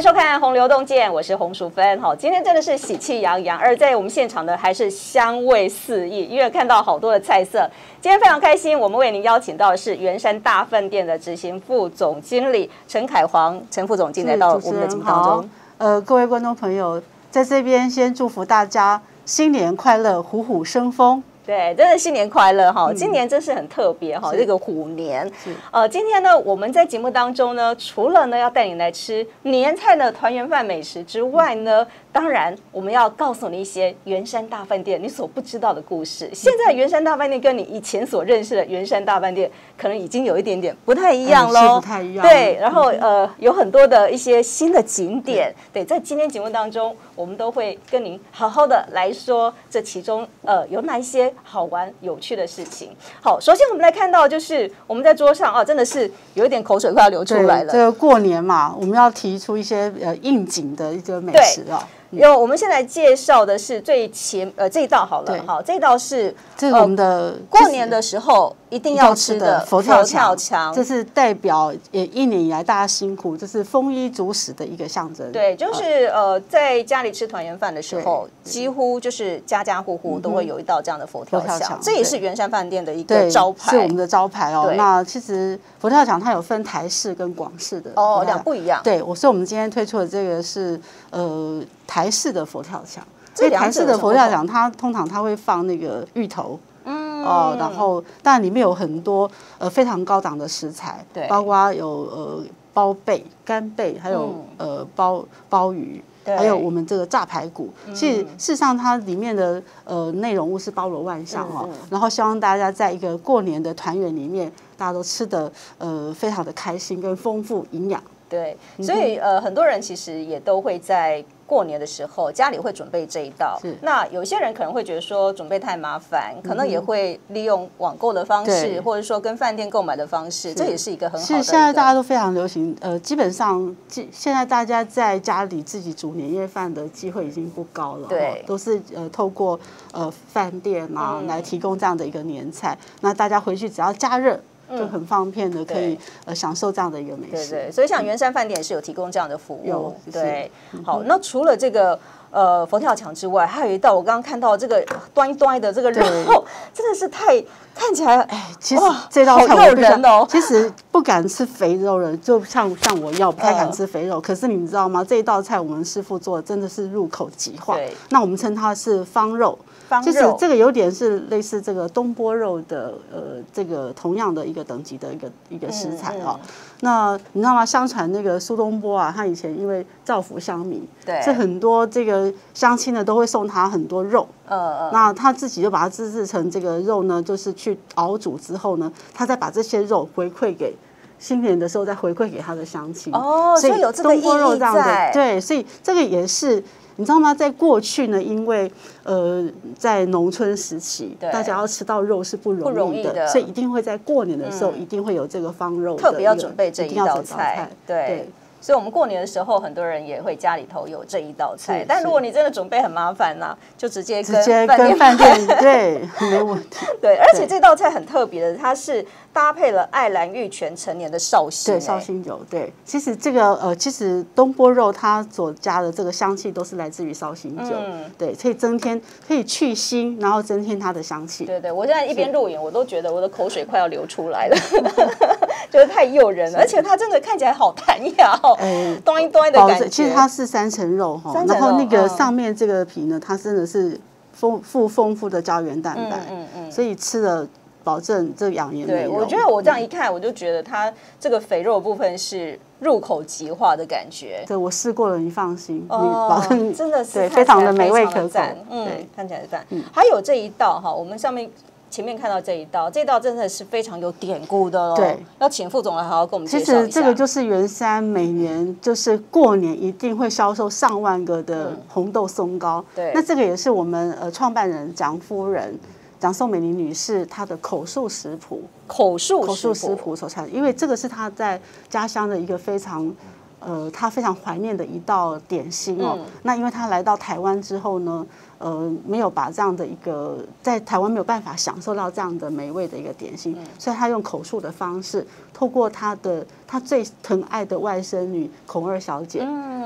迎收看《洪流洞见》，我是洪淑芬。好，今天真的是喜气洋洋，而在我们现场的还是香味四溢，因为看到好多的菜色。今天非常开心，我们为您邀请到的是圆山大饭店的执行副总经理陈凯煌，陈副总经理来到我们的节目当中。呃，各位观众朋友，在这边先祝福大家新年快乐，虎虎生风。对，真的新年快乐哈！今年真是很特别哈，这个虎年。呃，今天呢，我们在节目当中呢，除了呢要带你来吃年菜的团圆饭美食之外呢。当然，我们要告诉你一些圆山大饭店你所不知道的故事。现在圆山大饭店跟你以前所认识的圆山大饭店，可能已经有一点点不太一样喽。不太一样。对，然后呃，有很多的一些新的景点。对，在今天节目当中，我们都会跟您好好的来说这其中呃有哪一些好玩有趣的事情。好，首先我们来看到就是我们在桌上啊，真的是有一点口水快要流出来了。这个过年嘛，我们要提出一些呃应景的一个美食啊。有，我们现在介绍的是最前呃这一道好了，好，这一道是这是我们的过年的时候。一定要吃的佛跳墙，这是代表也一年以来大家辛苦，这是丰衣足食的一个象征。对，就是呃，在家里吃团圆饭的时候，几乎就是家家户户都会有一道这样的佛跳墙，这也是圆山饭店的一个招牌，是我们的招牌哦。那其实佛跳墙它有分台式跟广式的。哦，两不一样。对，我所以我们今天推出的这个是呃台式的佛跳墙，这台式的佛跳墙它通常它会放那个芋头。嗯哦，然后但里面有很多呃非常高档的食材，对，包括有呃包贝、干贝，还有呃鲍鲍鱼，还有我们这个炸排骨。其实事实上它里面的呃内容物是包罗万象哦。然后希望大家在一个过年的团圆里面，大家都吃的呃非常的开心跟丰富营养。对，所以呃很多人其实也都会在。过年的时候，家里会准备这一道。那有些人可能会觉得说准备太麻烦，可能也会利用网购的方式，或者说跟饭店购买的方式，这也是一个很好的。是现在大家都非常流行，呃，基本上现在大家在家里自己煮年夜饭的机会已经不高了，对，都是呃透过呃饭店啊来提供这样的一个年菜。那大家回去只要加热。就很方便的，可以呃享受这样的一个美食。对对，所以像圆山饭店是有提供这样的服务。对，好，那除了这个呃佛跳墙之外，还有一道我刚刚看到这个端一端的这个肉，真的是太看起来哎，其实这道菜我人哦。其实不敢吃肥肉的，就像像我要不太敢吃肥肉。可是你们知道吗？这一道菜我们师傅做的真的是入口即化。那我们称它是方肉。其实这个有点是类似这个东坡肉的，呃，这个同样的一个等级的一个一个食材哦。那你知道吗？相传那个苏东坡啊，他以前因为造福乡民，对，是很多这个乡亲呢都会送他很多肉。呃那他自己就把它自制成这个肉呢，就是去熬煮之后呢，他再把这些肉回馈给新年的时候再回馈给他的乡亲。哦，所以有这个意义在。对，所以这个也是。你知道吗？在过去呢，因为呃，在农村时期，大家要吃到肉是不容易的，所以一定会在过年的时候，一定会有这个方肉，特别要准备这一道菜。对。所以，我们过年的时候，很多人也会家里头有这一道菜。但如果你真的准备很麻烦呢，就直接直接跟饭店对，没问题。对，而且这道菜很特别的，它是搭配了爱兰玉泉陈年的绍兴，对，绍兴酒。对，其实这个呃，其实东坡肉它所加的这个香气都是来自于绍兴酒，嗯对，可以增添，可以去腥，然后增添它的香气。对对，我现在一边录影，我都觉得我的口水快要流出来了，觉 得太诱人了，而且它真的看起来好弹牙。哎，端一端的感觉。其实它是三层肉哈，然后那个上面这个皮呢，它真的是丰富丰富的胶原蛋白，嗯嗯，所以吃了保证这养颜。对，我觉得我这样一看，我就觉得它这个肥肉部分是入口即化的感觉。对，我试过了，你放心，你保证真的是对非常的美味可口。嗯，看起来赞。还有这一道哈，我们上面。前面看到这一道，这道真的是非常有典故的哦。对，要请副总来好好跟我们介绍一下。其实这个就是元山每年就是过年一定会销售上万个的红豆松糕。对，那这个也是我们呃创办人蒋夫人蒋宋美龄女士她的口述食谱，口述口述食谱所产，因为这个是她在家乡的一个非常呃她非常怀念的一道点心哦。那因为她来到台湾之后呢。呃，没有把这样的一个在台湾没有办法享受到这样的美味的一个点心，所以他用口述的方式，透过他的他最疼爱的外甥女孔二小姐，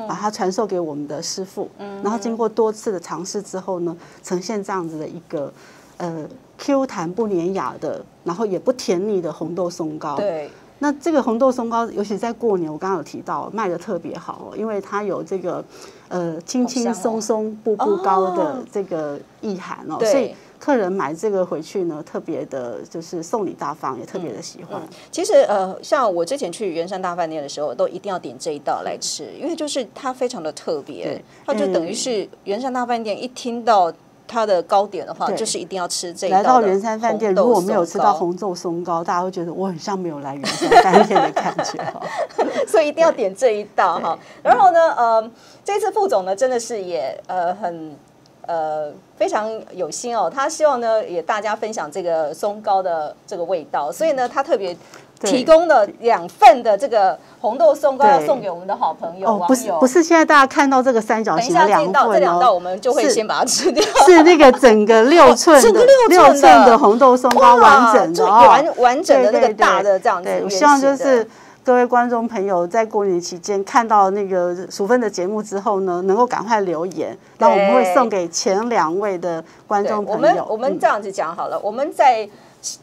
把它传授给我们的师傅，然后经过多次的尝试之后呢，呈现这样子的一个呃 Q 弹不粘牙的，然后也不甜腻的红豆松糕。对。那这个红豆松糕，尤其在过年，我刚刚有提到卖的特别好哦，因为它有这个呃轻轻松松步步高的这个意涵哦，所以客人买这个回去呢，特别的就是送礼大方，也特别的喜欢。其实呃，像我之前去圆山大饭店的时候，都一定要点这一道来吃，因为就是它非常的特别，它就等于是圆山大饭店一听到。它的糕点的话，就是一定要吃这一道。来到圆山饭店，如果没有吃到红豆松糕，大家会觉得我很像没有来圆山饭店的感觉哈。所以一定要点这一道哈。然后呢，呃，这次副总呢，真的是也呃很呃非常有心哦，他希望呢也大家分享这个松糕的这个味道，所以呢，他特别。提供了两份的这个红豆松糕，要送给我们的好朋友不是。不是现在大家看到这个三角形的两份哦，这两道我们就会先把它吃掉。是 那个整个六寸的 六寸的红豆松糕完整的哦完完整的那个大的这样子。我希望就是各位观众朋友在过年期间看到那个淑芬的节目之后呢，能够赶快留言，那我们会送给前两位的观众朋友。我们我们这样子讲好了，我们在。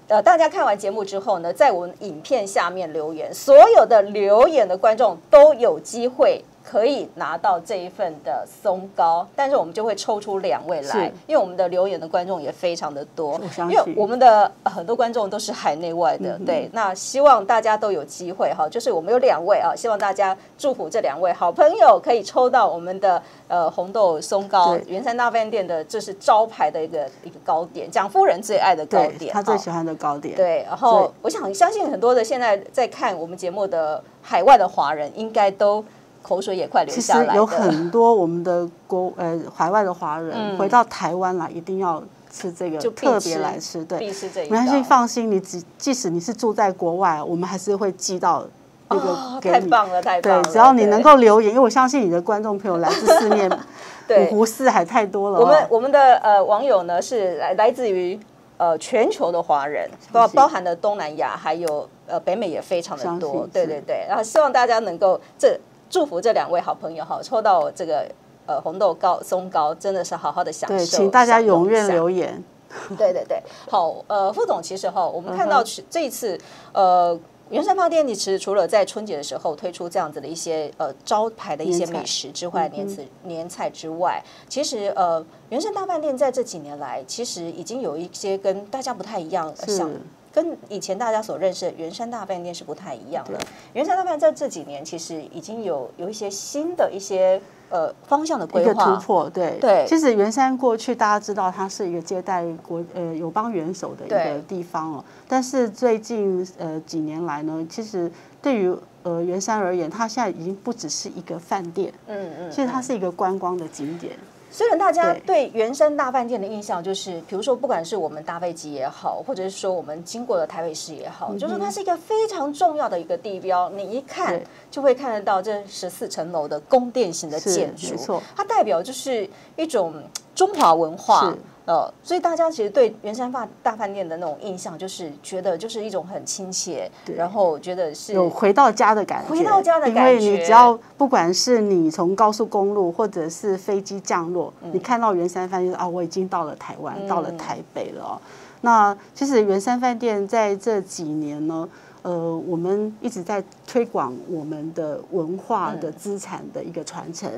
呃，大家看完节目之后呢，在我们影片下面留言，所有的留言的观众都有机会。可以拿到这一份的松糕，但是我们就会抽出两位来，因为我们的留言的观众也非常的多，因为我们的很多观众都是海内外的，对，那希望大家都有机会哈，就是我们有两位啊，希望大家祝福这两位好朋友可以抽到我们的呃红豆松糕，圆山大饭店的这是招牌的一个一个糕点，蒋夫人最爱的糕点，她最喜欢的糕点，对，然后我想相信很多的现在在看我们节目的海外的华人应该都。口水也快流下来。其实有很多我们的国呃海外的华人回到台湾来，一定要吃这个，就特别来吃。对，必吃这一没关系，放心，你即即使你是住在国外，我们还是会寄到那个给你。太棒了，太棒了！对，只要你能够留言，因为我相信你的观众朋友来自四面 五湖四海太多了。我们我们的呃网友呢是来来自于呃全球的华人，包包含的东南亚，还有呃北美也非常的多。对对对，然后希望大家能够这。祝福这两位好朋友哈，抽到这个呃红豆糕松糕，真的是好好的享受。对，请大家踊跃留言。对对对，好，呃，副总，其实哈，我们看到这一次呃，元山发店其实除了在春节的时候推出这样子的一些呃招牌的一些美食之外，年菜年菜之外，其实呃，元山大饭店在这几年来，其实已经有一些跟大家不太一样，像。跟以前大家所认识的圆山大饭店是不太一样的。圆山大饭店在这几年其实已经有有一些新的一些呃方向的规划突破。对对，其实圆山过去大家知道它是一个接待国呃友邦元首的一个地方哦。但是最近呃几年来呢，其实对于呃圆山而言，它现在已经不只是一个饭店，嗯嗯，其实它是一个观光的景点。虽然大家对。圆山大饭店的印象就是，比如说不管是我们搭飞机也好，或者是说我们经过了台北市也好，就是它是一个非常重要的一个地标，你一看就会看得到这十四层楼的宫殿型的建筑，它代表就是一种中华文化。呃，所以大家其实对圆山饭大饭店的那种印象，就是觉得就是一种很亲切，然后觉得是有回到家的感觉，回到家的感觉。因为你只要不管是你从高速公路或者是飞机降落，你看到圆山饭店啊，我已经到了台湾，到了台北了。那其实圆山饭店在这几年呢。呃，我们一直在推广我们的文化的资产的一个传承。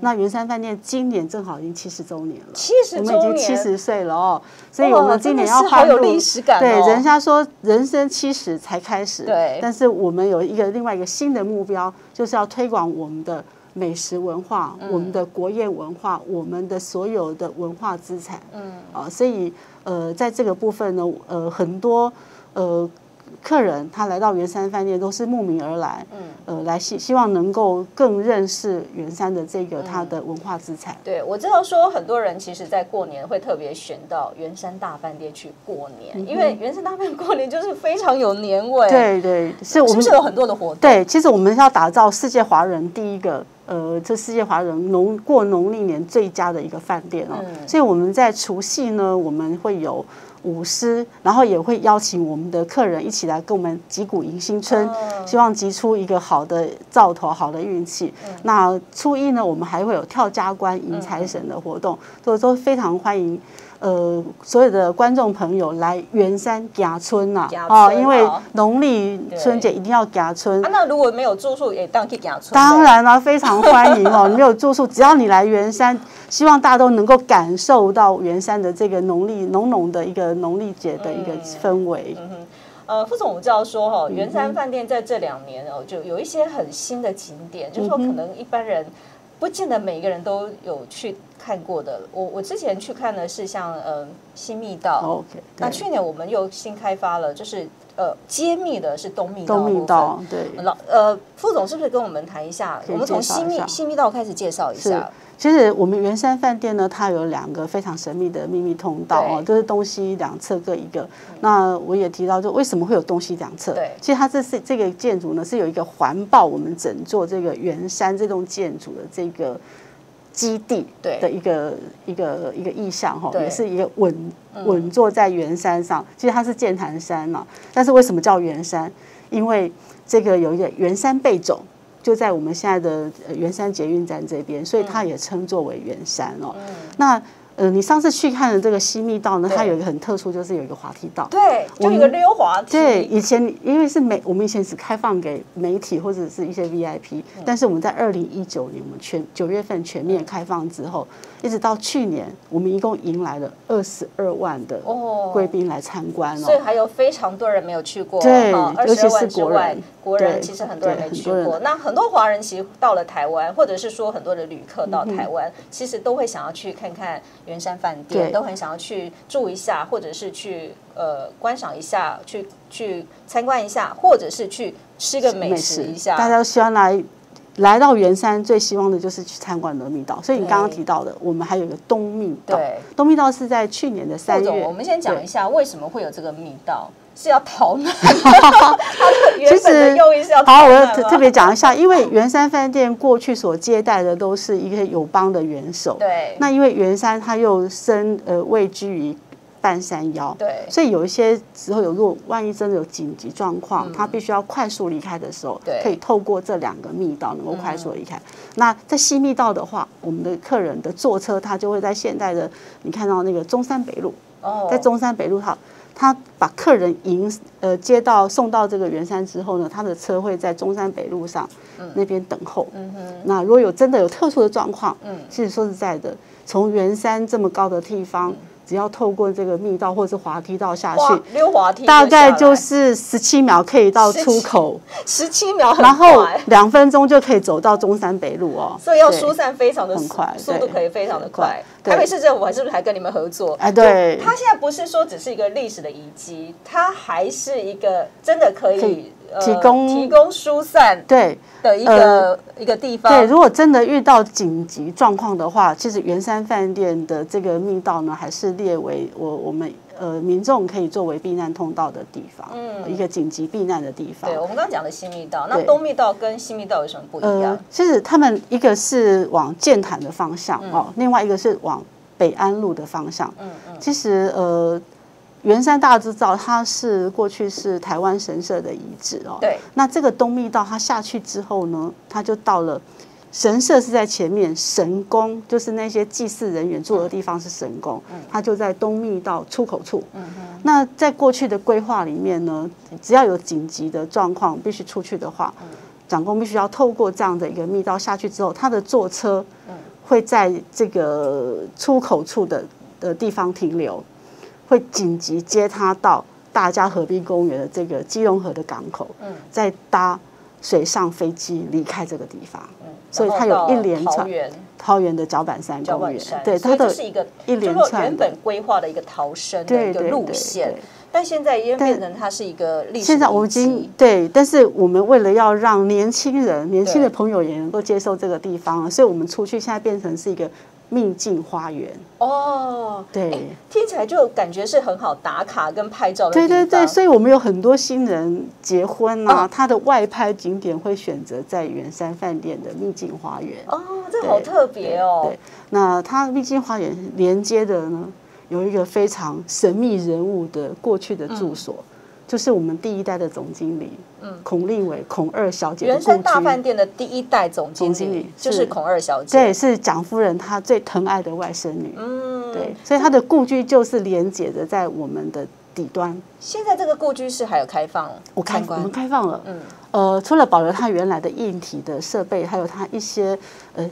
那圆山饭店今年正好已经七十周年了，七十周年，我们已经七十岁了哦。所以我们今年要欢有历史感。对，人家说人生七十才开始，对。但是我们有一个另外一个新的目标，就是要推广我们的美食文化、我们的国宴文化、我们的所有的文化资产。嗯。啊，所以呃，在这个部分呢，呃，很多呃。客人他来到圆山饭店都是慕名而来，嗯，呃，来希希望能够更认识圆山的这个它的文化资产。对我知道说很多人其实，在过年会特别选到圆山大饭店去过年，因为圆山大饭店过年就是非常有年味。对对，是我们是有很多的活动。对，其实我们要打造世界华人第一个，呃，这世界华人农过农历年最佳的一个饭店哦。所以我们在除夕呢，我们会有。舞狮，然后也会邀请我们的客人一起来跟我们击鼓迎新春，希望集出一个好的兆头、好的运气。那初一呢，我们还会有跳家关迎财神的活动，所以都非常欢迎。呃，所有的观众朋友来圆山夹村呐，哦，因为农历春节一定要夹村。那如果没有住宿，也当去夹村。当然了，非常欢迎哦。没有住宿，只要你来圆山，希望大家都能够感受到圆山的这个农历浓浓的一个农历节的一个氛围。嗯哼，呃，副总，我知道说哈，圆山饭店在这两年哦，就有一些很新的景点，就是说可能一般人不见得每一个人都有去。看过的，我我之前去看的是像呃新密道，OK，那去年我们又新开发了，就是呃揭秘的是东密道东密道，对，老呃副总是不是跟我们谈一下？我们从新密新密道开始介绍一下。其实我们圆山饭店呢，它有两个非常神秘的秘密通道哦，就是东西两侧各一个。那我也提到，就为什么会有东西两侧？对，其实它这是这个建筑呢，是有一个环抱我们整座这个圆山这栋建筑的这个。基地的一个一个一个意象哈，也是一个稳稳坐在圆山上。其实它是剑潭山嘛，但是为什么叫圆山？因为这个有一个圆山背种，就在我们现在的圆山捷运站这边，所以它也称作为圆山哦。那呃，你上次去看的这个西密道呢，它有一个很特殊，就是有一个滑梯道。对，就一个溜滑梯。对，以前因为是媒，我们以前只开放给媒体或者是一些 VIP，但是我们在二零一九年，我们全九月份全面开放之后。一直到去年，我们一共迎来了二十二万的贵宾来参观哦，所以还有非常多人没有去过。对，尤其是国人，国人其实很多人没去过。那很多华人其实到了台湾，或者是说很多的旅客到台湾，其实都会想要去看看圆山饭店，都很想要去住一下，或者是去呃观赏一下，去去参观一下，或者是去吃个美食一下。大家都希望来。来到圆山最希望的就是去参观罗密道，所以你刚刚提到的，我们还有一个东密道。对，东密道是在去年的三月。我们先讲一下为什么会有这个密道，是要逃难。其实用意是要好，我要特别讲一下，因为圆山饭店过去所接待的都是一些友邦的元首。对。那因为圆山它又身呃位居于。半山腰，对，所以有一些时候有，如果万一真的有紧急状况，他必须要快速离开的时候，可以透过这两个密道能够快速离开。那在西密道的话，我们的客人的坐车，他就会在现代的，你看到那个中山北路，哦，在中山北路，他他把客人迎呃接到送到这个圆山之后呢，他的车会在中山北路上那边等候。嗯哼，那如果有真的有特殊的状况，嗯，其实说实在的，从圆山这么高的地方。只要透过这个密道或者是滑梯道下去，溜滑梯，大概就是十七秒可以到出口，十七秒，然后两分钟就可以走到中山北路哦。所以要疏散非常的快，速度可以非常的快。台北市政府是不是还跟你们合作？哎，对，它现在不是说只是一个历史的遗迹，它还是一个真的可以。提供提供疏散对的一个一个地方。对，如果真的遇到紧急状况的话，其实圆山饭店的这个密道呢，还是列为我我们呃民众可以作为避难通道的地方，嗯，一个紧急避难的地方。对，我们刚刚讲的新密道，那东密道跟西密道有什么不一样？其实他们一个是往建潭的方向哦，另外一个是往北安路的方向。嗯嗯，其实呃。圆山大制造，它是过去是台湾神社的遗址哦。对。那这个东密道，它下去之后呢，它就到了神社是在前面，神宫就是那些祭祀人员住的地方是神宫，它就在东密道出口处。嗯那在过去的规划里面呢，只要有紧急的状况必须出去的话，长工必须要透过这样的一个密道下去之后，他的坐车会在这个出口处的的地方停留。会紧急接他到大家河滨公园的这个基隆河的港口，嗯，再搭水上飞机离开这个地方，嗯，所以它有一连串桃园。的脚板山公园，对，它的是一个一连串原本规划的一个逃生的一个路线，但现在因为变成它是一个历史，现在我们已经对，但是我们为了要让年轻人、年轻的朋友也能够接受这个地方，所以我们出去现在变成是一个。秘境花园哦，对，听起来就感觉是很好打卡跟拍照的对对对，所以我们有很多新人结婚啊，他的外拍景点会选择在圆山饭店的秘境花园。哦，这好特别哦。对，那它秘境花园连接的呢，有一个非常神秘人物的过去的住所。就是我们第一代的总经理，嗯，孔令伟，孔二小姐。元山大饭店的第一代总经理就是孔二小姐，对，是蒋夫人她最疼爱的外甥女，嗯，对，所以她的故居就是连接着在我们的底端。现在这个故居是还有开放，我开我们开放了，嗯，呃，除了保留它原来的硬体的设备，还有它一些呃。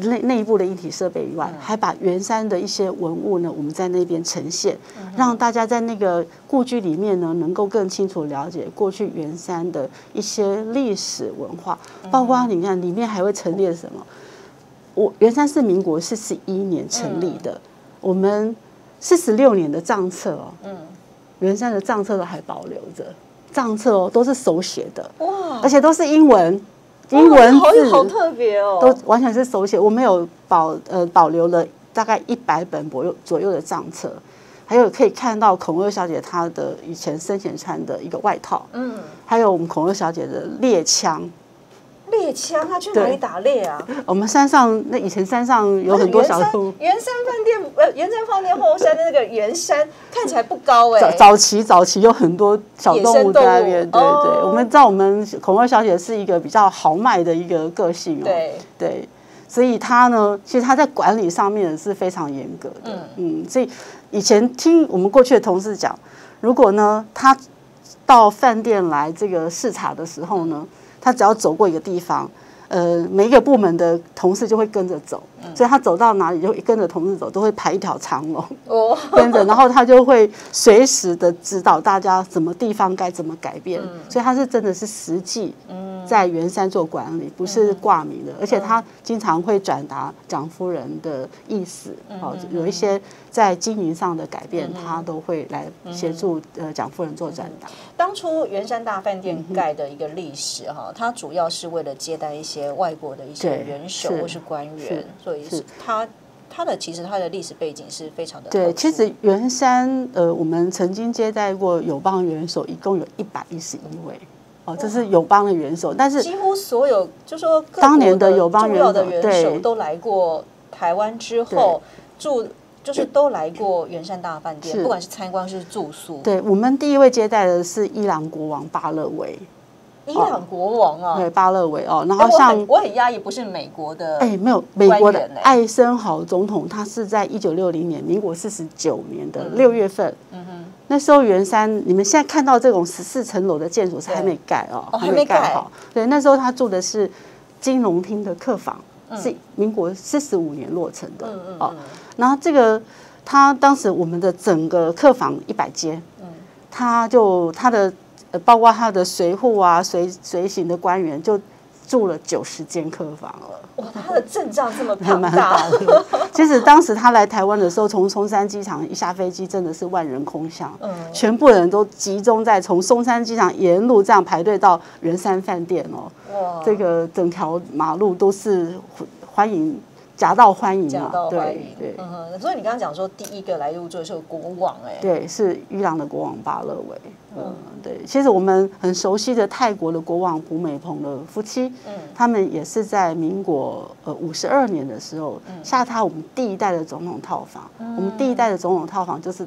内内部的一体设备以外，还把圆山的一些文物呢，我们在那边呈现，让大家在那个故居里面呢，能够更清楚了解过去圆山的一些历史文化，包括你看里面还会陈列什么。我圆山是民国四十一年成立的，我们四十六年的账册哦，嗯，圆山的账册都还保留着，账册哦都是手写的，哇，而且都是英文。英文字好特别哦，都完全是手写。我们有保呃保留了大概一百本左右左右的账册，还有可以看到孔二小姐她的以前生前穿的一个外套，嗯，还有我们孔二小姐的猎枪。猎枪，他去哪里打猎啊？我们山上那以前山上有很多小兔。圆山饭店 呃，圆山饭店后山的那个圆山看起来不高哎。早早期早期有很多小动物在那边，对对。我们知道我们孔二小姐是一个比较豪迈的一个个性哦，对对，所以她呢，其实她在管理上面是非常严格的，嗯，所以以前听我们过去的同事讲，如果呢她到饭店来这个视察的时候呢。他只要走过一个地方，呃，每一个部门的同事就会跟着走，所以他走到哪里就跟着同事走，都会排一条长龙，哦。跟着，然后他就会随时的指导大家什么地方该怎么改变，所以他是真的是实际在圆山做管理，不是挂名的，而且他经常会转达蒋夫人的意思，哦，有一些。在经营上的改变，他都会来协助呃蒋夫人做转达。当初圆山大饭店盖的一个历史哈，它主要是为了接待一些外国的一些元首或是官员，所以是它它的其实它的历史背景是非常的。对，其实圆山呃，我们曾经接待过友邦元首，一共有一百一十一位哦，这是友邦的元首，但是几乎所有就说当年的友邦元首都来过台湾之后住。就是都来过圆山大饭店，不管是参观是住宿。对我们第一位接待的是伊朗国王巴勒维，伊朗国王啊，对巴勒维哦。然后像我很压抑，不是美国的，哎，没有美国的艾森豪总统，他是在一九六零年，民国四十九年的六月份。嗯哼，那时候圆山，你们现在看到这种十四层楼的建筑是还没盖哦，还没盖好。对，那时候他住的是金融厅的客房，是民国四十五年落成的。嗯嗯哦。然后这个，他当时我们的整个客房一百间，嗯，他就他的呃，包括他的随扈啊、随随行的官员，就住了九十间客房了。哇，他的阵仗这么 庞大。其实当时他来台湾的时候，从松山机场一下飞机，真的是万人空巷，嗯，全部人都集中在从松山机场沿路这样排队到圆山饭店哦。哇，这个整条马路都是欢迎。夹道欢迎嘛，对对，嗯所以你刚刚讲说第一个来入住的是国王，哎，对，是伊朗的国王巴勒维，嗯，对，其实我们很熟悉的泰国的国王普美蓬的夫妻，嗯，他们也是在民国呃五十二年的时候下榻我们第一代的总统套房，我们第一代的总统套房就是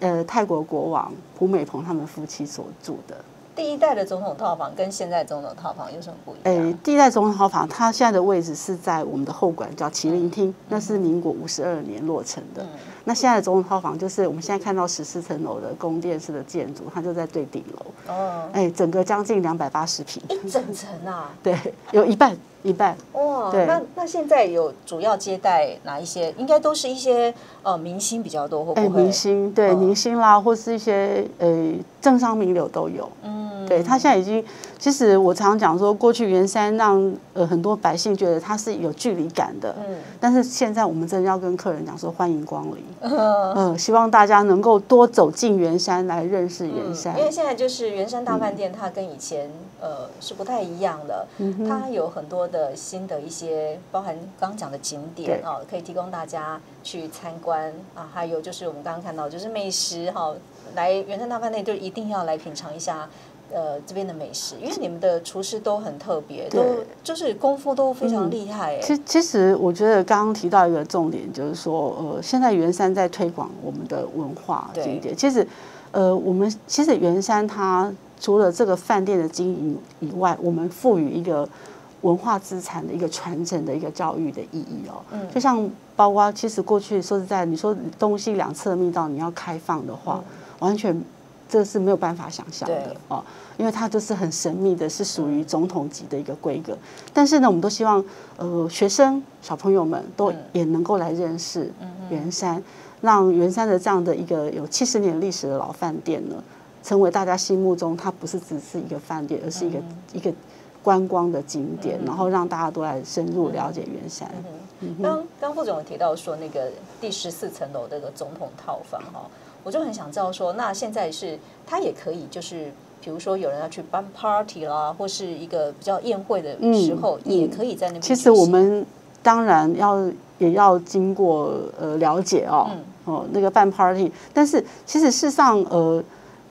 呃泰国国王普美蓬他们夫妻所住的。第一代的总统套房跟现在总统套房有什么不一样？哎，第一代总统套房，它现在的位置是在我们的后馆，叫麒麟厅，那是民国五十二年落成的。那现在的总统套房就是我们现在看到十四层楼的宫殿式的建筑，它就在最顶楼。哦，哎，整个将近两百八十平，一整层啊？对，有一半。一半哇，那那现在有主要接待哪一些？应该都是一些呃明星比较多，或不会？明星对明星啦，或是一些呃政商名流都有。嗯，对他现在已经，其实我常常讲说，过去圆山让呃很多百姓觉得它是有距离感的。嗯，但是现在我们真的要跟客人讲说，欢迎光临。嗯，希望大家能够多走进圆山来认识圆山，因为现在就是圆山大饭店，它跟以前呃是不太一样的，它有很多的。新的一些包含刚刚讲的景点哦，可以提供大家去参观啊。还有就是我们刚刚看到，就是美食哈，来元山大饭店就一定要来品尝一下呃这边的美食？因为你们的厨师都很特别，都就是功夫都非常厉害。其其实我觉得刚刚提到一个重点，就是说呃，现在圆山在推广我们的文化景点。其实呃，我们其实圆山它除了这个饭店的经营以外，我们赋予一个文化资产的一个传承的一个教育的意义哦。嗯，就像包括其实过去说实在，你说东西两侧密道你要开放的话，完全。这是没有办法想象的哦，因为它就是很神秘的，是属于总统级的一个规格。但是呢，我们都希望呃学生小朋友们都也能够来认识圆山，让圆山的这样的一个有七十年历史的老饭店呢，成为大家心目中它不是只是一个饭店，而是一个一个观光的景点，然后让大家都来深入了解圆山。刚刚副总提到说那个第十四层楼这个总统套房哈。我就很想知道说，那现在是他也可以，就是比如说有人要去办 party 啦，或是一个比较宴会的时候，也可以在那边。其实我们当然要也要经过呃了解哦，哦那个办 party，但是其实事实上呃，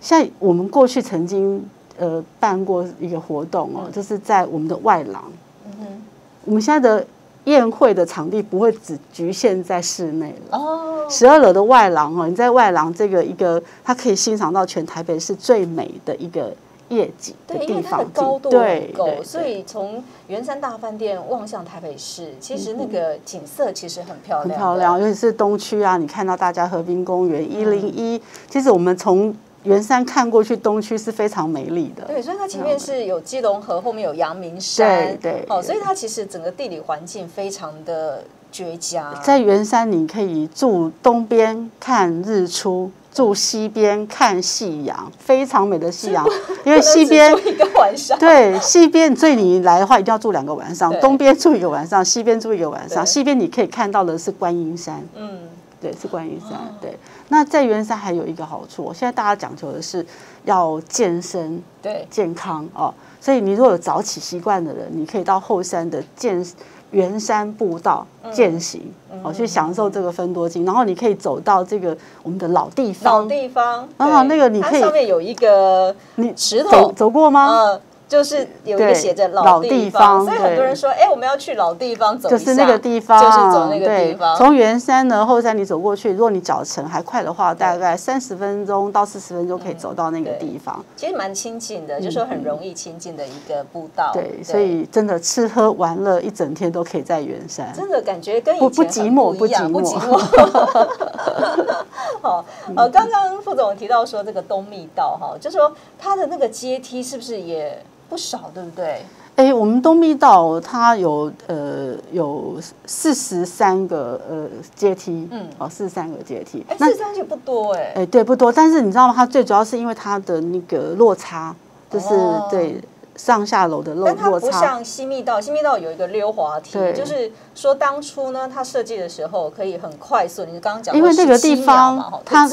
像我们过去曾经呃办过一个活动哦，就是在我们的外廊，嗯哼，我们现在的。宴会的场地不会只局限在室内了。哦，十二楼的外廊哦，你在外廊这个一个，它可以欣赏到全台北市最美的一个夜景的地方。的高度对够，所以从圆山大饭店望向台北市，其实那个景色其实很漂亮，很漂亮。尤其是东区啊，你看到大家河滨公园一零一，其实我们从。圆山看过去，东区是非常美丽的。对，所以它前面是有基隆河，后面有阳明山。对对。哦，所以它其实整个地理环境非常的绝佳。在圆山，你可以住东边看日出，住西边看夕阳，非常美的夕阳。因为西边住一个晚上。对，西边，所以你来的话一定要住两个晚上。东边住一个晚上，西边住一个晚上。西边你可以看到的是观音山。嗯。对，是观音山。对。那在圆山还有一个好处，现在大家讲求的是要健身、对。健康哦，所以你如果有早起习惯的人，你可以到后山的健圆山步道健行，哦，去享受这个分多金，然后你可以走到这个我们的老地方，老地方，然后那个你可以上面有一个你石头走走过吗？就是有一个写着老地方，所以很多人说，哎，我们要去老地方走就是那个地方，就是走那个地方。从圆山呢后山你走过去，如果你脚程还快的话，大概三十分钟到四十分钟可以走到那个地方。其实蛮亲近的，就是很容易亲近的一个步道。对，所以真的吃喝玩乐一整天都可以在圆山，真的感觉跟以前不寂寞，不寂寞。好，呃，刚刚副总提到说这个东密道哈，就说它的那个阶梯是不是也？不少，对不对？哎，我们东密道它有呃有四十三个呃阶梯，嗯，哦，四十三个阶梯，哎四十三阶不多哎，哎，对，不多，但是你知道吗？它最主要是因为它的那个落差，就是对。上下楼的落但它不像西密道，西密道有一个溜滑梯，就是说当初呢，它设计的时候可以很快速。你刚刚讲，因为那个地方它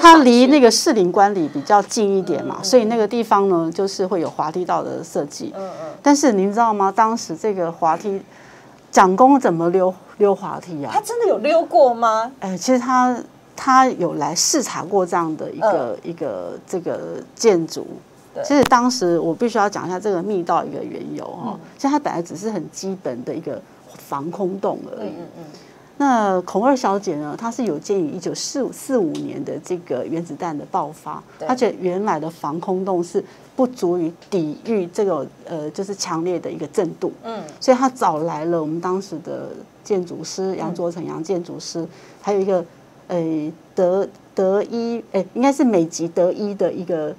它离那个士林官里比较近一点嘛，所以那个地方呢就是会有滑梯道的设计。嗯嗯。但是您知道吗？当时这个滑梯，蒋公怎么溜溜滑梯啊？他真的有溜过吗？哎，其实他他有来视察过这样的一个一个这个建筑。其实当时我必须要讲一下这个密道一个缘由哈，其实它本来只是很基本的一个防空洞而已。嗯嗯那孔二小姐呢，她是有鉴于一九四五四五年的这个原子弹的爆发，她觉得原来的防空洞是不足以抵御这个呃就是强烈的一个震度。嗯。所以她找来了我们当时的建筑师杨卓成杨建筑师，还有一个呃德德一诶应该是美籍德一的一个。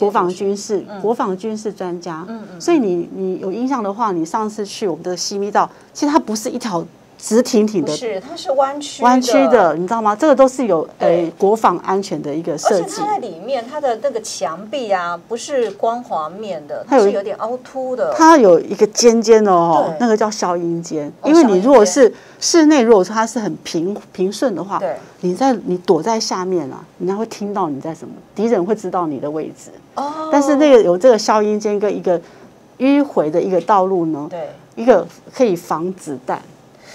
国防军事，国防军事专家，嗯嗯所以你你有印象的话，你上次去我们的西密道，其实它不是一条。直挺挺的，是它是弯曲弯曲的，你知道吗？这个都是有呃国防安全的一个设计。而且它在里面，它的那个墙壁啊，不是光滑面的，它是有点凹凸的。它有一个尖尖的哦，那个叫消音尖。因为你如果是室内，如果说它是很平平顺的话，对，你在你躲在下面啊，人家会听到你在什么，敌人会知道你的位置。哦。但是那个有这个消音间跟一个迂回的一个道路呢，对，一个可以防子弹。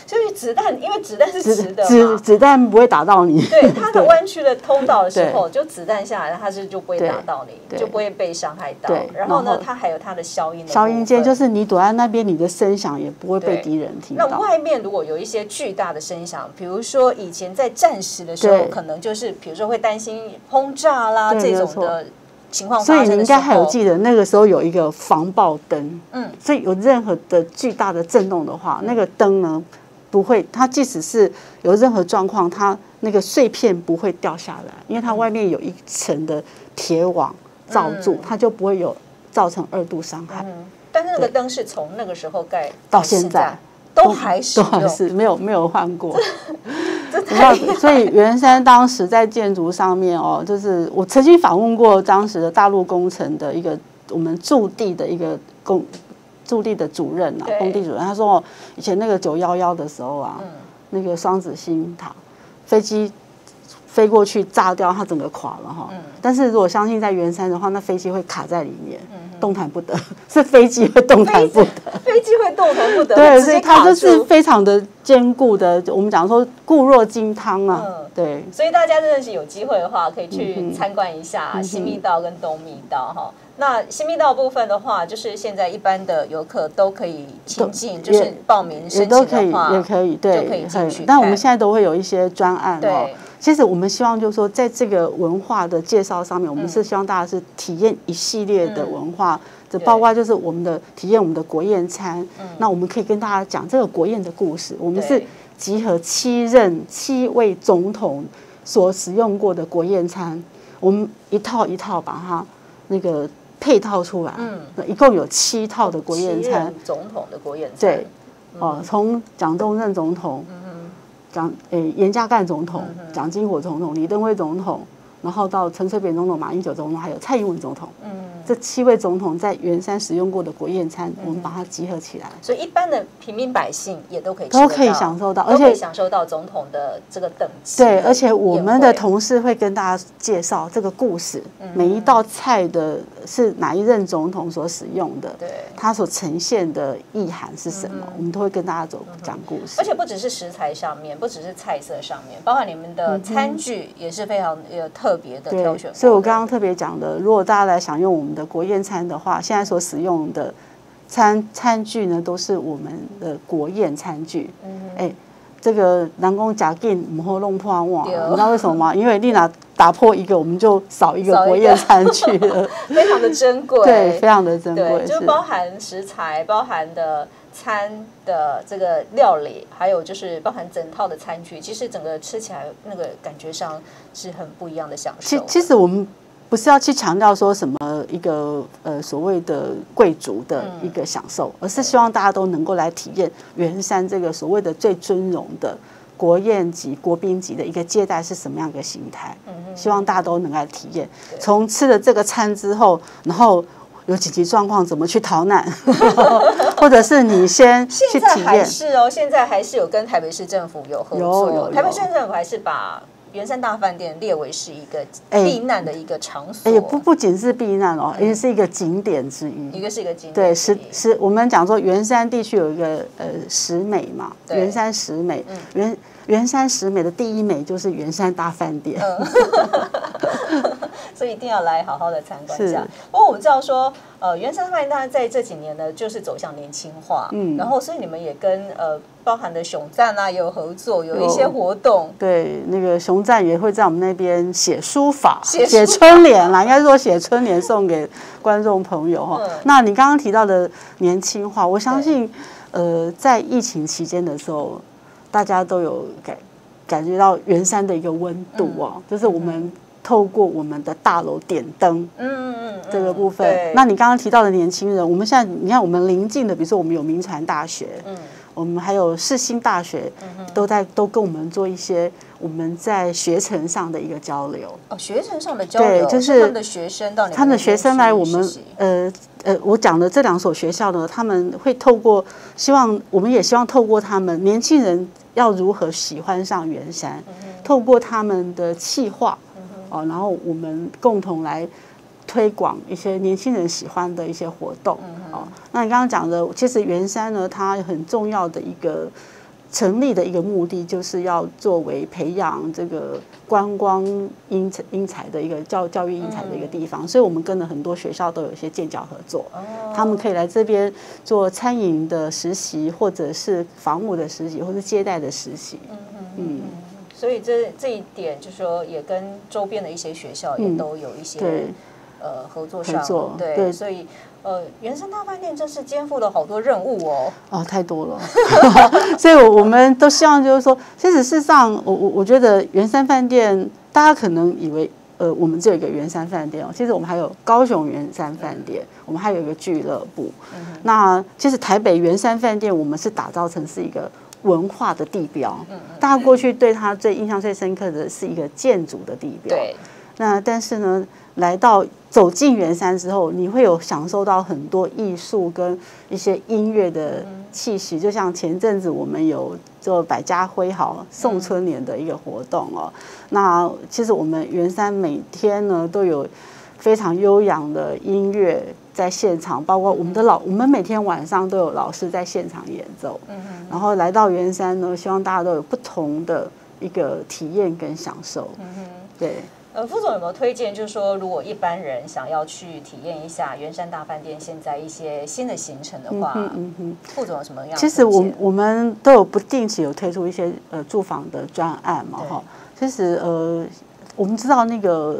所以子弹，因为子弹是直的子子弹不会打到你。对，它的 弯曲的通道的时候，就子弹下来，它是就不会打到你，就不会被伤害到。然后呢，它还有它的消音。消音间就是你躲在那边，你的声响也不会被敌人听到。那外面如果有一些巨大的声响，比如说以前在战时的时候，可能就是比如说会担心轰炸啦这种的。情况，所以你应该还有记得那个时候有一个防爆灯，嗯，所以有任何的巨大的震动的话，那个灯呢不会，它即使是有任何状况，它那个碎片不会掉下来，因为它外面有一层的铁网罩住，它就不会有造成二度伤害。但是那个灯是从那个时候盖到现在。都还是都还是没有没有换过，所以圆山当时在建筑上面哦，就是我曾经访问过当时的大陆工程的一个我们驻地的一个工驻地的主任啊，工地主任，他说哦，以前那个九幺幺的时候啊，那个双子星塔飞机。飞过去炸掉，它整个垮了哈。但是如果相信在圆山的话，那飞机会卡在里面，动弹不得。是飞机会动弹不得，飞机会动弹不得。对，所以它就是非常的坚固的。我们讲说固若金汤啊。对。所以大家真的是有机会的话，可以去参观一下新密道跟东密道哈。那新密道部分的话，就是现在一般的游客都可以亲近，就是报名申请的话，也可以，对，就可以进去。但我们现在都会有一些专案哦。其实我们希望就是说，在这个文化的介绍上面，我们是希望大家是体验一系列的文化，这包括就是我们的体验我们的国宴餐。那我们可以跟大家讲这个国宴的故事。我们是集合七任七位总统所使用过的国宴餐，我们一套一套把它那个配套出来。嗯，一共有七套的国宴餐，总统的国宴餐。对，哦，从蒋中正总统。蒋诶，严家淦总统、蒋经国总统、李登辉总统，然后到陈水扁总统、马英九总统，还有蔡英文总统。嗯。这七位总统在圆山使用过的国宴餐，我们把它集合起来，所以一般的平民百姓也都可以都可以享受到，而且享受到总统的这个等级。对，而且我们的同事会跟大家介绍这个故事，每一道菜的是哪一任总统所使用的，对，它所呈现的意涵是什么，我们都会跟大家走讲故事。而且不只是食材上面，不只是菜色上面，包括你们的餐具也是非常有特别的挑选。所以我刚刚特别讲的，如果大家来享用我们。的国宴餐的话，现在所使用的餐餐具呢，都是我们的国宴餐具。嗯，哎，这个南宫假进母后弄破网，你知道为什么吗？因为丽娜打破一个，我们就少一个国宴餐具了，非常的珍贵，对，非常的珍贵，就包含食材，包含的餐的这个料理，还有就是包含整套的餐具，其实整个吃起来那个感觉上是很不一样的享受。其其实我们。不是要去强调说什么一个呃所谓的贵族的一个享受，而是希望大家都能够来体验圆山这个所谓的最尊荣的国宴级、国宾级的一个接待是什么样的形态。希望大家都能来体验。从吃了这个餐之后，然后有紧急状况怎么去逃难，或者是你先去体验。是哦，现在还是有跟台北市政府有合作，台北市政府还是把。圆山大饭店列为是一个避难的一个场所，也不不仅是避难哦，也是一个景点之一。一个是一个景点，对，十十，我们讲说圆山地区有一个呃十美嘛，圆山十美，圆圆山十美的第一美就是圆山大饭店。所以一定要来好好的参观一下。不过我们知道说，呃，圆山饭店当然在这几年呢，就是走向年轻化。嗯，然后所以你们也跟呃包含的熊赞啊也有合作，有一些活动。对，那个熊赞也会在我们那边写书法、写春联啦，应该说写春联送给观众朋友哈。那你刚刚提到的年轻化，我相信，呃，在疫情期间的时候，大家都有感感觉到圆山的一个温度啊，就是我们。透过我们的大楼点灯，嗯嗯嗯，这个部分。那你刚刚提到的年轻人，我们现在你看我们临近的，比如说我们有民传大学，嗯，我们还有世新大学，都在都跟我们做一些我们在学程上的一个交流。哦，学程上的交流，对就是他们的学生到他们的学生来我们呃呃，我讲的这两所学校呢，他们会透过希望，我们也希望透过他们年轻人要如何喜欢上圆山，透过他们的气化。哦，然后我们共同来推广一些年轻人喜欢的一些活动。哦，那你刚刚讲的，其实圆山呢，它很重要的一个成立的一个目的，就是要作为培养这个观光英才英才的一个教教育英才的一个地方，所以我们跟了很多学校都有一些建教合作，他们可以来这边做餐饮的实习，或者是房务的实习，或者接待的实习。嗯嗯，所以这这一点就是说，也跟周边的一些学校也都有一些呃合作上，对，所以。呃，元山大饭店真是肩负了好多任务哦。哦，太多了，所以我们都希望就是说，其实事实上，我我我觉得元山饭店，大家可能以为，呃，我们只有一个元山饭店哦，其实我们还有高雄元山饭店，我们还有一个俱乐部。那其实台北元山饭店，我们是打造成是一个文化的地标。嗯大家过去对它最印象最深刻的是一个建筑的地标。对。那但是呢？来到走进圆山之后，你会有享受到很多艺术跟一些音乐的气息，就像前阵子我们有做百家辉煌送春联的一个活动哦。那其实我们圆山每天呢都有非常悠扬的音乐在现场，包括我们的老，我们每天晚上都有老师在现场演奏。嗯然后来到圆山呢，希望大家都有不同的一个体验跟享受。嗯对。呃，副总有没有推荐？就是说，如果一般人想要去体验一下圆山大饭店现在一些新的行程的话，嗯嗯副总有什么样？其实我我们都有不定期有推出一些呃住房的专案嘛，哈。其实呃，我们知道那个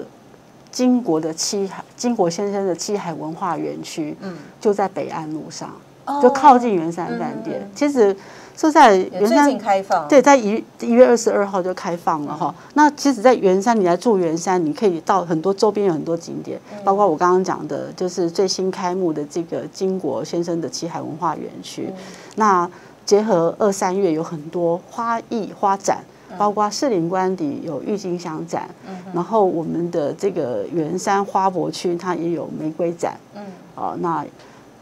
金国的七海，金国先生的七海文化园区，嗯，就在北岸路上，就靠近圆山饭店。其实。是在圆山开放，对，在一一月二十二号就开放了哈。那其实，在圆山，你来住圆山，你可以到很多周边有很多景点，包括我刚刚讲的，就是最新开幕的这个金国先生的七海文化园区。那结合二三月有很多花艺花展，包括士林官邸有郁金香展，然后我们的这个圆山花博区它也有玫瑰展。嗯，哦，那。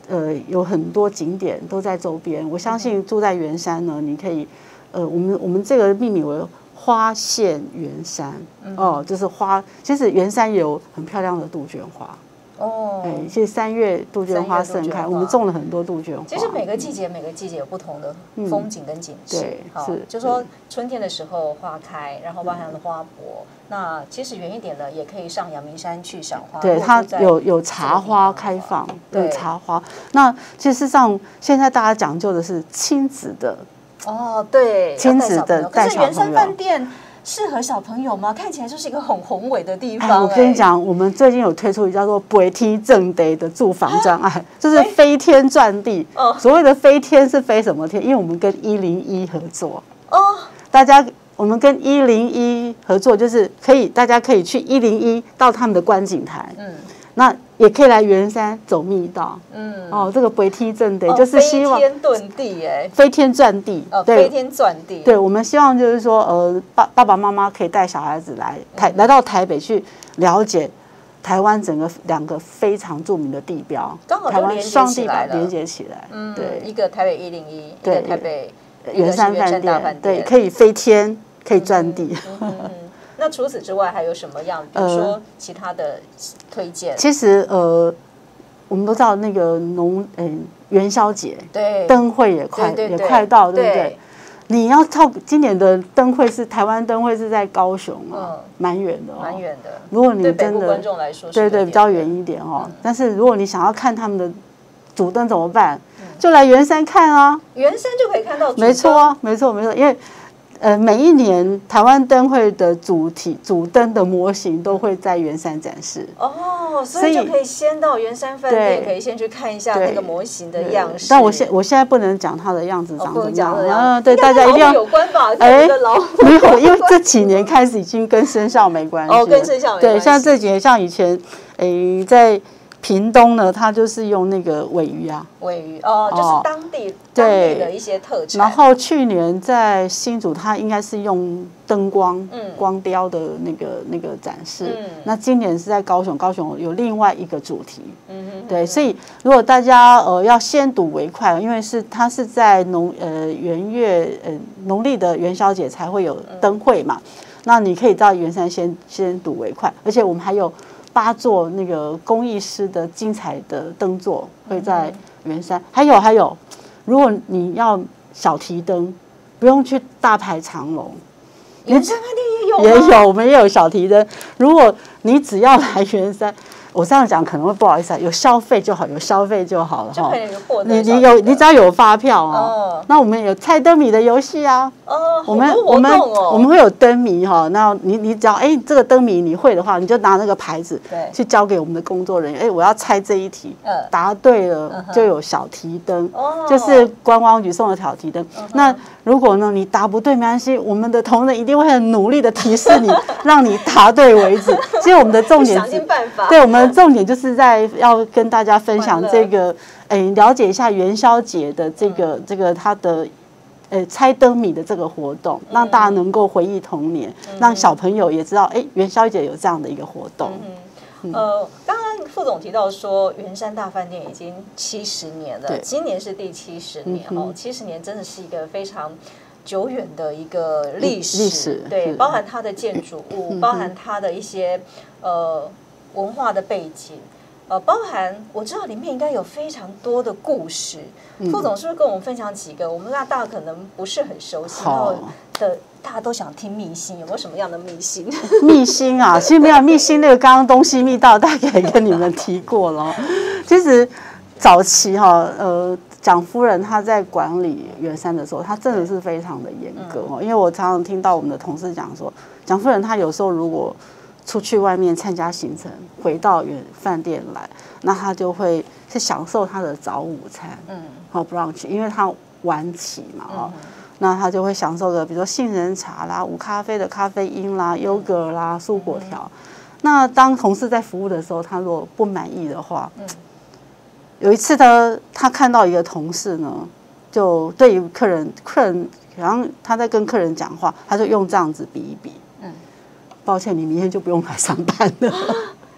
呃，有很多景点都在周边。我相信住在圆山呢，你可以，呃，我们我们这个命名为花县圆山哦，就是花。其实圆山有很漂亮的杜鹃花。哦，哎，其实三月杜鹃花盛开，我们种了很多杜鹃花。其实每个季节每个季节有不同的风景跟景致。对，是，就说春天的时候花开，然后包含了花博。那其实远一点的也可以上阳明山去赏花。对，它有有茶花开放，对茶花。那其实上现在大家讲究的是亲子的。哦，对，亲子的带小朋友。适合小朋友吗？看起来就是一个很宏伟的地方。我跟你讲，我们最近有推出一个叫做“飞天正地”的住房障碍，就是飞天转地。哦，所谓的飞天是飞什么天？因为我们跟一零一合作。哦，大家，我们跟一零一合作，就是可以，大家可以去一零一到他们的观景台。嗯。那也可以来圆山走密道，嗯，哦，这个飞天正地就是希望飞天遁地，哎，飞天转地，哦，飞天转地，对，我们希望就是说，呃，爸爸爸妈妈可以带小孩子来台，来到台北去了解台湾整个两个非常著名的地标，刚好台湾双地堡连接起来，嗯，对，一个台北一零一，对，台北圆山饭店，对，可以飞天，可以转地。那除此之外还有什么样？比如说其他的推荐？其实呃，我们都知道那个农嗯元宵节，对灯会也快也快到，对不对？你要到今年的灯会是台湾灯会是在高雄啊，蛮远的，蛮远的。如果你真的观众来说，对对比较远一点哦。但是如果你想要看他们的主灯怎么办？就来圆山看啊，圆山就可以看到。没错，没错，没错，因为。呃，每一年台湾灯会的主题主灯的模型都会在圆山展示哦，所以就可以先到圆山饭店，可以先去看一下那个模型的样式。但我现我现在不能讲它的样子长怎么样啊？对，大家一定要有关吧？哎，没有，因为这几年开始已经跟生肖没关系哦，跟生肖没关系对，像这几年像以前，哎，在。屏东呢，它就是用那个尾鱼啊，尾鱼哦，就是当地当地的一些特产。然后去年在新竹，它应该是用灯光、光雕的那个那个展示。那今年是在高雄，高雄有另外一个主题。嗯哼，对，所以如果大家呃要先睹为快，因为是它是在农呃元月呃农历的元宵节才会有灯会嘛，那你可以到元山先先睹为快，而且我们还有。八座那个工艺师的精彩的灯座会在圆山，还有还有，如果你要小提灯，不用去大排长龙。圆山那里也有，也有，我们也有小提灯。如果你只要来圆山。我这样讲可能会不好意思啊，有消费就好，有消费就好了哈。你你有你只要有发票啊，那我们有猜灯谜的游戏啊。哦，我们我们我们会有灯谜哈。那你你只要哎这个灯谜你会的话，你就拿那个牌子对去交给我们的工作人员。哎，我要猜这一题，答对了就有小提灯，就是观光局送的小提灯。那如果呢你答不对没关系，我们的同仁一定会很努力的提示你，让你答对为止。其实我们的重点，想尽办法。对我们。重点就是在要跟大家分享这个，哎，了解一下元宵节的这个这个它的，呃，猜灯谜的这个活动，让大家能够回忆童年，让小朋友也知道，哎，元宵节有这样的一个活动。呃，刚刚副总提到说，元山大饭店已经七十年了，今年是第七十年哦，七十年真的是一个非常久远的一个历史，历史对，包含它的建筑物，包含它的一些呃。文化的背景，呃，包含我知道里面应该有非常多的故事。副总是不是跟我们分享几个？我们大大可能不是很熟悉的，大家都想听秘辛，有没有什么样的秘辛？秘辛啊，其实没有秘辛，那个刚刚东西密道大概跟你们提过了。其实早期哈，呃，蒋夫人她在管理元山的时候，她真的是非常的严格哦。因为我常常听到我们的同事讲说，蒋夫人她有时候如果出去外面参加行程，回到原饭店来，那他就会去享受他的早午餐，嗯，好不让去，因为他晚起嘛，哦，那他就会享受的，比如说杏仁茶啦、无咖啡的咖啡因啦、优格啦、蔬果条。那当同事在服务的时候，他如果不满意的话，嗯，有一次他，他看到一个同事呢，就对于客人，客人然后他在跟客人讲话，他就用这样子比一比。抱歉，你明天就不用来上班了。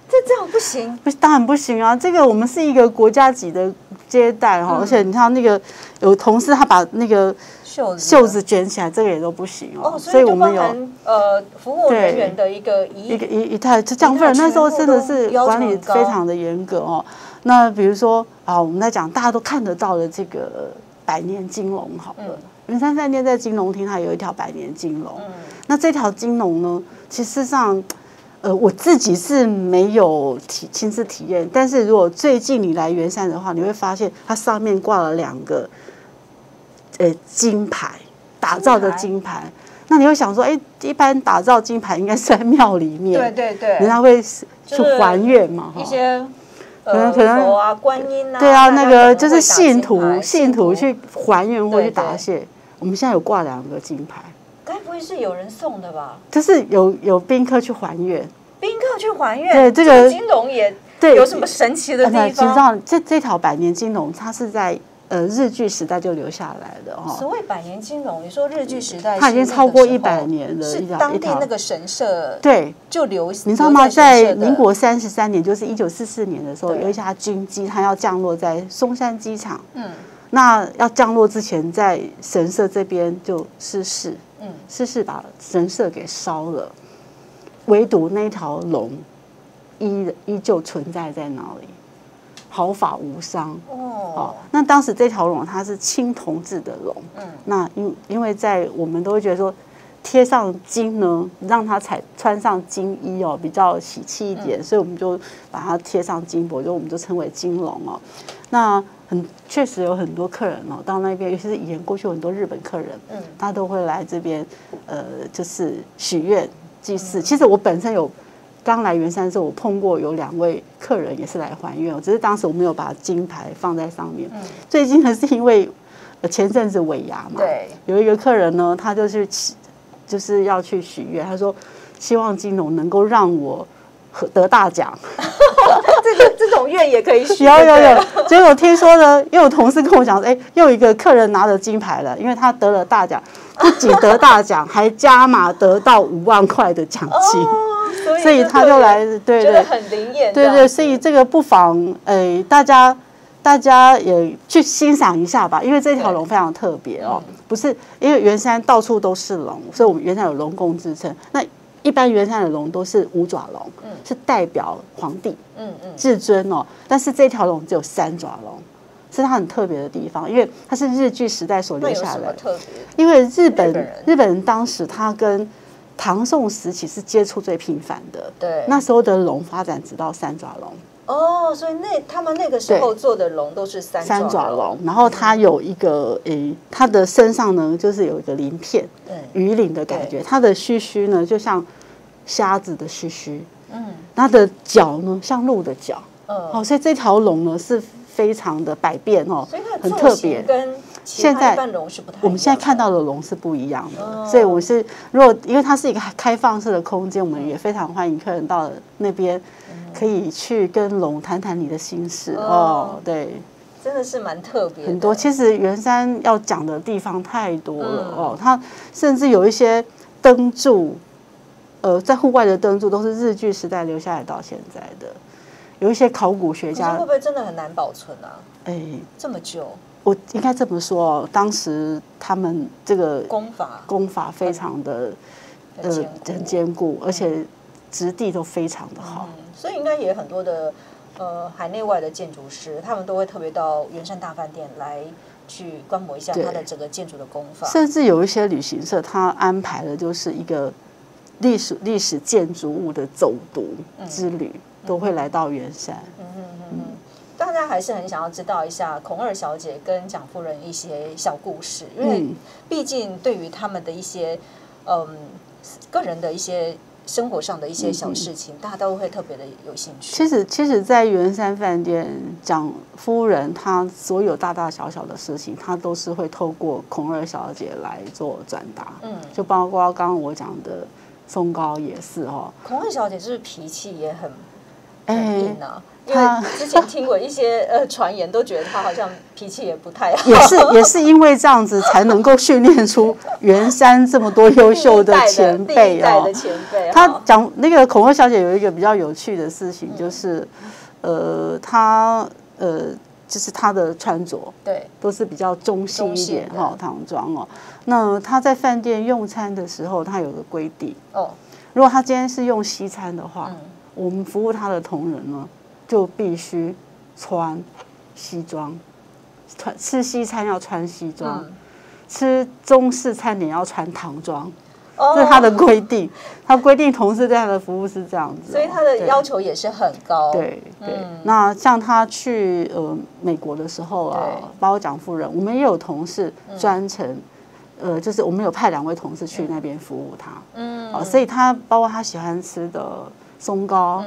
这这样不行，不当然不行啊！这个我们是一个国家级的接待哈，而且你看那个有同事他把那个袖袖子卷起来，这个也都不行哦。所以我们有呃服务人员的一个一个一一套，这样份那时候真的是管理非常的严格哦。那比如说啊，我们在讲大家都看得到的这个百年金龙，好了，云山饭店在金龙厅它有一条百年金龙，那这条金龙呢？其实上，呃，我自己是没有体亲自体验，但是如果最近你来圆山的话，你会发现它上面挂了两个，呃，金牌打造的金牌。那你会想说，哎，一般打造金牌应该是在庙里面，对对对，人家会去还愿嘛，一些可能可能佛啊、观音啊，对啊，那个就是信徒信徒去还愿或去答谢。我们现在有挂两个金牌。该不会是有人送的吧？就是有有宾客去还愿，宾客去还愿。对这个金龙也对，有什么神奇的地方？你知道这这条百年金龙，它是在呃日据时代就留下来的哈。所谓百年金龙，你说日据时代，它已经超过一百年了。是当地那个神社对就留，你知道吗？在民国三十三年，就是一九四四年的时候，有一架军机，它要降落在松山机场。嗯，那要降落之前，在神社这边就失事。是是把神社给烧了，唯独那条龙依依旧存在在那里，毫发无伤。哦，那当时这条龙它是青铜制的龙，嗯，那因因为在我们都会觉得说贴上金呢，让它才穿上金衣哦，比较喜气一点，所以我们就把它贴上金箔，就我们就称为金龙哦。那很确实有很多客人哦，到那边，尤其是以前过去很多日本客人，嗯，他都会来这边，呃，就是许愿祭祀。其实我本身有刚来圆山的时候，我碰过有两位客人也是来还愿，只是当时我没有把金牌放在上面。最近呢是因为前阵子尾牙嘛，对，有一个客人呢，他就是就是要去许愿，他说希望金龙能够让我。得大奖，这个 这种愿也可以许。有有有，结果听说呢，又有同事跟我讲，哎，又一个客人拿了金牌了，因为他得了大奖，不仅得大奖，还加码得到五万块的奖金，所以他就来，对对，很灵验，对对，所以这个不妨，哎，大家大家也去欣赏一下吧，因为这条龙非常特别哦，不是因为圆山到处都是龙，所以我们圆山有龙宫之称，那。一般原山的龙都是五爪龙，是代表皇帝，嗯嗯，至尊哦。但是这条龙只有三爪龙，是它很特别的地方，因为它是日据时代所留下来。特别？因为日本日本人当时他跟唐宋时期是接触最频繁的。对。那时候的龙发展直到三爪龙。哦，所以那他们那个时候做的龙都是三三爪龙，然后它有一个诶，它的身上呢就是有一个鳞片，鱼鳞的感觉。它的须须呢就像虾子的须须，嗯，它的脚呢像鹿的脚，嗯，哦，所以这条龙呢是非常的百变哦，很特别。跟现在我们现在看到的龙是不一样的。所以我是如果因为它是一个开放式的空间，我们也非常欢迎客人到那边。可以去跟龙谈谈你的心事哦，对，真的是蛮特别。很多其实圆山要讲的地方太多了哦，它甚至有一些灯柱，呃，在户外的灯柱都是日据时代留下来到现在的。有一些考古学家会不会真的很难保存啊？哎，这么久，我应该这么说，当时他们这个功法功法非常的呃很坚固，而且质地都非常的好。所以应该也很多的，呃，海内外的建筑师，他们都会特别到圆山大饭店来去观摩一下它的整个建筑的功法。甚至有一些旅行社，他安排的就是一个历史历史建筑物的走读之旅，都会来到圆山。嗯嗯嗯，大家还是很想要知道一下孔二小姐跟蒋夫人一些小故事，因为毕竟对于他们的一些嗯个人的一些。生活上的一些小事情，大家都会特别的有兴趣。其实，其实，在圆山饭店，蒋夫人她所有大大小小的事情，她都是会透过孔二小姐来做转达。嗯，就包括刚刚我讲的松糕也是哦。孔二小姐是脾气也很很硬啊。因为之前听过一些呃传言，都觉得他好像脾气也不太好。也是 也是因为这样子，才能够训练出袁山这么多优秀的前辈哦。前辈，他讲那个孔二小姐有一个比较有趣的事情，就是呃，她呃，就是她的穿着对都是比较中性一点哈，唐装哦。那她在饭店用餐的时候，她有个规定哦，如果她今天是用西餐的话，我们服务她的同仁呢。就必须穿西装，穿吃西餐要穿西装，吃中式餐点要穿唐装，这是他的规定。他规定同事对他的服务是这样子，所以他的要求也是很高。对对，那像他去呃美国的时候啊，包括蒋夫人，我们也有同事专程，呃，就是我们有派两位同事去那边服务他。嗯，哦，所以他包括他喜欢吃的松糕。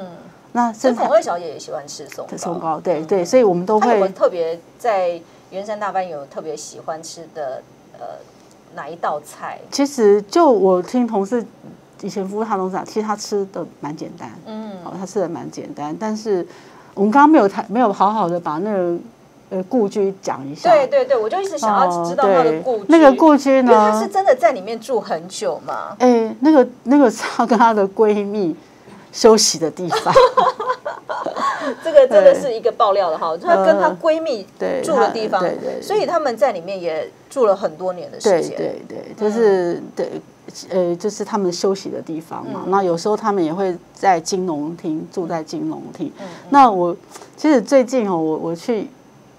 那所以孔二小姐也喜欢吃松松糕，对对，所以我们都会特别在圆山大班有特别喜欢吃的呃哪一道菜？其实就我听同事以前服务他都讲，其实他吃的蛮简单，嗯，好，他吃的蛮简单，但是我们刚刚没有太没有好好的把那个呃故居讲一下。对对对，我就一直想要知道他的故居。那个故居呢？他是真的在里面住很久吗？哎，那个那个是她跟她的闺蜜。休息的地方，这个真的是一个爆料的哈，她跟她闺蜜住的地方，所以他们在里面也住了很多年的时间。对对对，就是对，呃，就是他们休息的地方嘛。那有时候他们也会在金龙厅住在金龙厅。那我其实最近哦，我我去，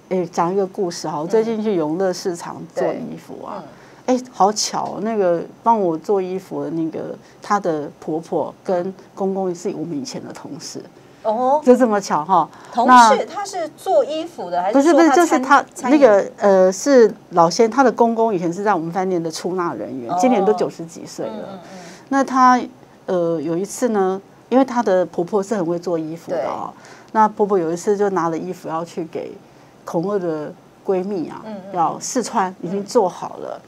诶，讲一个故事哈。我最近去永乐市场做衣服啊。哎，好巧！那个帮我做衣服的那个，她的婆婆跟公公是我们以前的同事哦，就这么巧哈。同事，他是做衣服的还是？不是不是，就是他那个呃，是老先，他的公公以前是在我们饭店的出纳人员，今年都九十几岁了。那他呃有一次呢，因为他的婆婆是很会做衣服的哦，那婆婆有一次就拿了衣服要去给孔二的闺蜜啊，要试穿，已经做好了。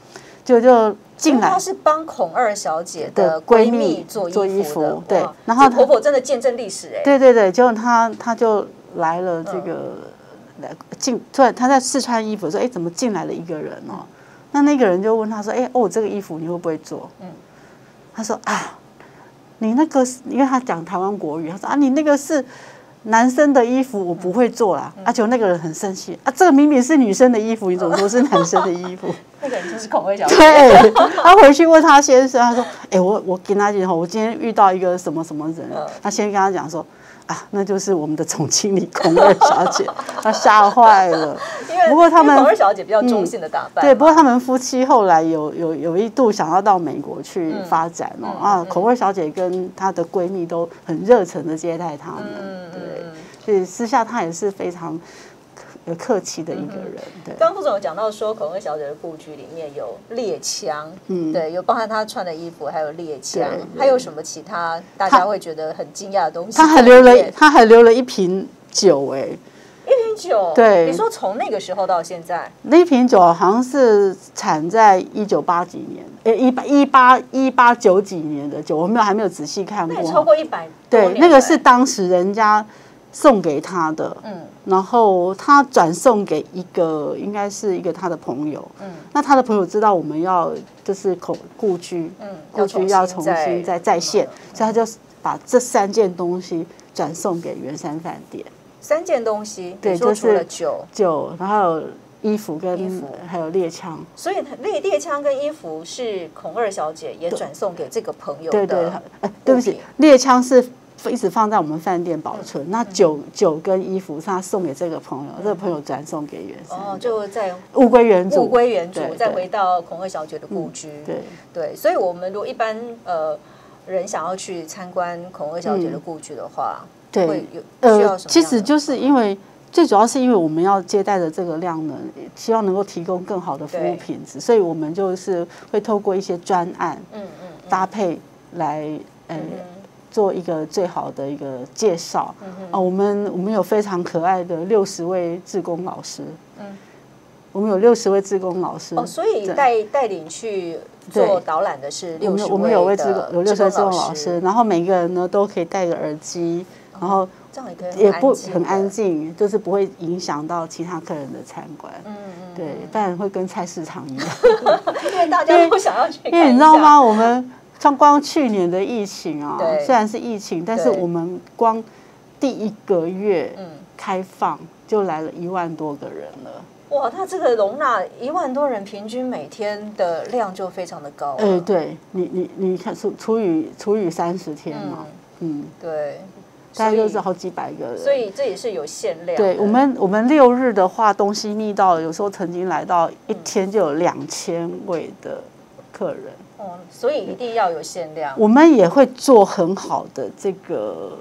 就就进来，她是帮孔二小姐的闺蜜做做衣服，对，然后婆婆真的见证历史哎，对对对，结果她她就来了，这个来进突然她在试穿衣服说，哎，怎么进来了一个人哦？那那个人就问她说，哎，哦，这个衣服你会不会做？嗯，她说啊，你那个，因为她讲台湾国语，她说啊，你那个是。男生的衣服我不会做啦，而且那个人很生气啊！这个明明是女生的衣服，你怎么说是男生的衣服？那个人就是口味小。对，他回去问他先生，他说：“哎，我我跟他讲，我今天遇到一个什么什么人。”他先跟他讲说：“啊，那就是我们的总经理孔二小姐。”她吓坏了，不过他们孔二小姐比较中性的打扮。对，不过他们夫妻后来有有有一度想要到美国去发展哦啊，孔二小姐跟她的闺蜜都很热诚的接待他们。对，所以私下她也是非常。有客气的一个人。对，刚副总有讲到说，孔恩小姐的故居里面有猎枪，嗯，对，有包含她穿的衣服，还有猎枪，还有什么其他大家会觉得很惊讶的东西？他还留了，他还留了一瓶酒，哎，一瓶酒，对，你说从那个时候到现在，那瓶酒好像是产在一九八几年，哎，一八一八一八九几年的酒，我没有还没有仔细看过，超过一百，对，那个是当时人家。送给他的，嗯，然后他转送给一个，应该是一个他的朋友，嗯，那他的朋友知道我们要就是口故居，嗯，故居要重新再再现，所以他就把这三件东西转送给圆山饭店。三件东西，对，就是酒，酒，然后衣服跟衣服，还有猎枪。所以猎猎枪跟衣服是孔二小姐也转送给这个朋友的。对对，哎，对不起，猎枪是。一直放在我们饭店保存。那酒酒跟衣服，他送给这个朋友，这个朋友转送给原生。哦，就在物归原主，物归原主，再回到孔二小姐的故居。对对，所以，我们如果一般呃人想要去参观孔二小姐的故居的话，对，有呃，其实就是因为最主要是因为我们要接待的这个量呢，希望能够提供更好的服务品质，所以我们就是会透过一些专案，嗯嗯，搭配来呃。做一个最好的一个介绍。啊，我们我们有非常可爱的六十位志工老师，嗯，我们有六十位志工老师。哦，所以带带领去做导览的是六十位，我们有位志工有六十位志工老师，然后每个人呢都可以戴个耳机，然后这样也可以也不很安静，就是不会影响到其他客人的参观，嗯嗯，对，不然会跟菜市场一样，因为大家都想要去，因为你知道吗？我们。像光去年的疫情啊，虽然是疫情，但是我们光第一个月开放就来了一万多个人了。哇，那这个容纳一万多人，平均每天的量就非常的高。哎，对你，你你看，除除以除以三十天嘛，嗯，对，大概就是好几百个人。所以这也是有限量。对我们，我们六日的话，东西密道有时候曾经来到一天就有两千位的客人。所以一定要有限量。我们也会做很好的这个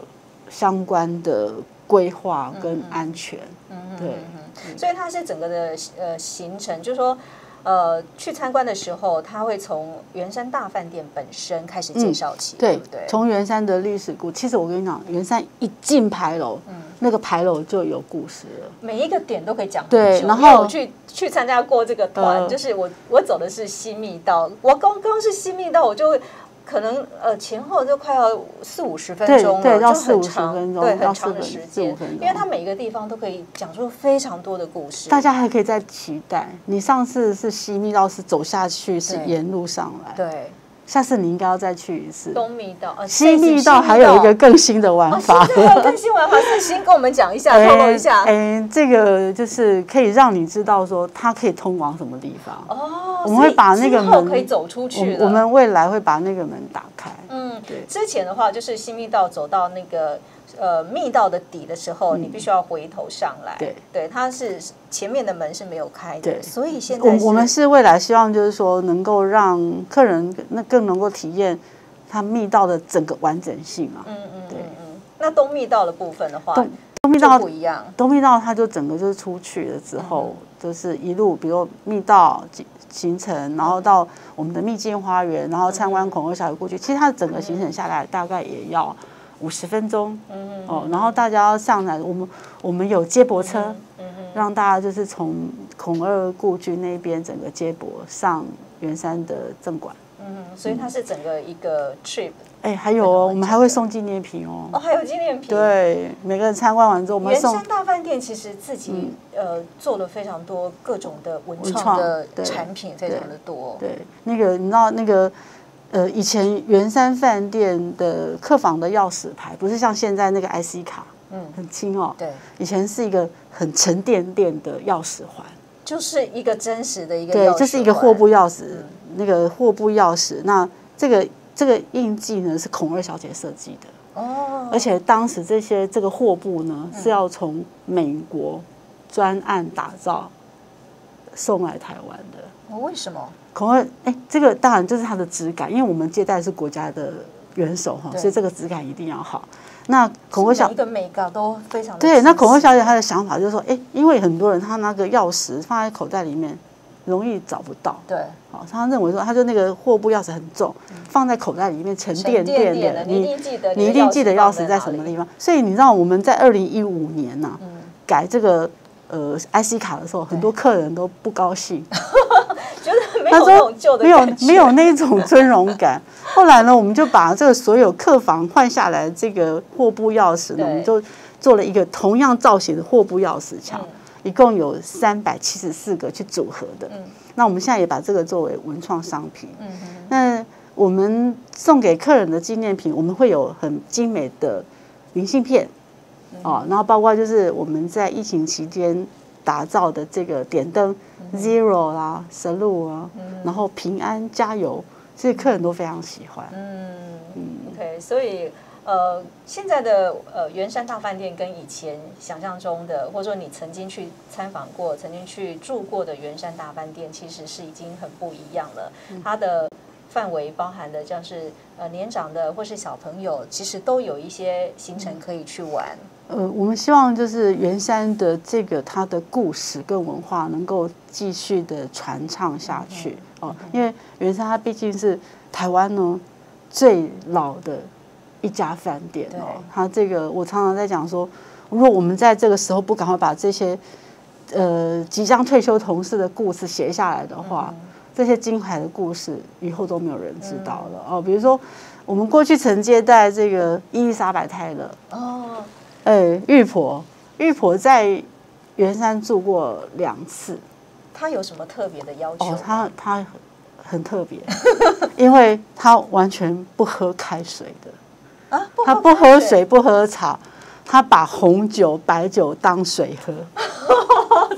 相关的规划跟安全。嗯对，所以它是整个的呃行程，就是说。呃，去参观的时候，他会从圆山大饭店本身开始介绍起，对对？从圆山的历史故，其实我跟你讲，圆山一进牌楼，嗯，那个牌楼就有故事了，每一个点都可以讲。对，然后我去去参加过这个团，就是我我走的是西密道，我刚刚是西密道，我就会。可能呃前后就快要四五十分钟了，就很长，对很长的时间，因为它每一个地方都可以讲出非常多的故事。大家还可以再期待，你上次是西密道是走下去，是沿路上来，对。下次你应该要再去一次东密道，西密道还有一个更新的玩法，还有更新玩法，是新跟我们讲一下，透露一下。哎，这个就是可以让你知道说它可以通往什么地方哦。我们会把那个门可以走出去，我们未来会把那个门打开。嗯，对。之前的话就是西密道走到那个。呃，密道的底的时候，你必须要回头上来。对，对，它是前面的门是没有开的，所以现在我我们是未来希望就是说，能够让客人那更能够体验它密道的整个完整性啊。嗯嗯，对嗯。那东密道的部分的话，东东密道不一样。东密道它就整个就是出去了之后，就是一路，比如密道行程，然后到我们的秘境花园，然后参观恐龙小姐过去。其实它的整个行程下来，大概也要。五十分钟，嗯哦，然后大家要上来，我们我们有接驳车，嗯让大家就是从孔二故居那边整个接驳上圆山的正馆，嗯所以它是整个一个 trip，哎，还有哦，我们还会送纪念品哦，哦，还有纪念品，对，每个人参观完之后，我们圆山大饭店其实自己呃做了非常多各种的文创的产品，非常的多，对，那个你知道那个。呃，以前圆山饭店的客房的钥匙牌不是像现在那个 IC 卡，嗯，很轻哦。对，以前是一个很沉甸甸的钥匙环，就是一个真实的一个。对，这是一个货布钥匙，那个货布钥匙。那这个这个印记呢，是孔二小姐设计的哦。而且当时这些这个货布呢，是要从美国专案打造送来台湾的。哦，为什么？恐吓，哎，这个当然就是它的质感，因为我们接待是国家的元首哈，所以这个质感一定要好。那恐吓小一个美感都非常对。那恐吓小姐她的想法就是说，哎，因为很多人他那个钥匙放在口袋里面容易找不到，对，好，他认为说，他就那个货布钥匙很重，放在口袋里面沉甸甸的，你一定记得，你一定记得钥匙在什么地方。所以你知道我们在二零一五年呐，改这个呃 IC 卡的时候，很多客人都不高兴。他说没有没有那种尊荣感。后来呢，我们就把这个所有客房换下来这个货布钥匙呢，我们就做了一个同样造型的货布钥匙墙，一共有三百七十四个去组合的。那我们现在也把这个作为文创商品。嗯那我们送给客人的纪念品，我们会有很精美的明信片哦，然后包括就是我们在疫情期间。打造的这个点灯，zero 啦，salute 啊，然后平安加油，这些客人都非常喜欢。嗯，OK，所以呃，现在的呃圆山大饭店跟以前想象中的，或者说你曾经去参访过、曾经去住过的圆山大饭店，其实是已经很不一样了。它的范围包含的，像是呃年长的或是小朋友，其实都有一些行程可以去玩。呃，我们希望就是圆山的这个它的故事跟文化能够继续的传唱下去哦，因为圆山它毕竟是台湾呢最老的一家饭店哦，它这个我常常在讲说，如果我们在这个时候不赶快把这些呃即将退休同事的故事写下来的话，这些精彩的故事以后都没有人知道了哦。比如说，我们过去曾接待这个伊丽莎白泰勒哦。哎，玉婆，玉婆在圆山住过两次。她有什么特别的要求？哦，她她很特别，因为她完全不喝开水的啊，她不喝水不喝茶，她把红酒白酒当水喝。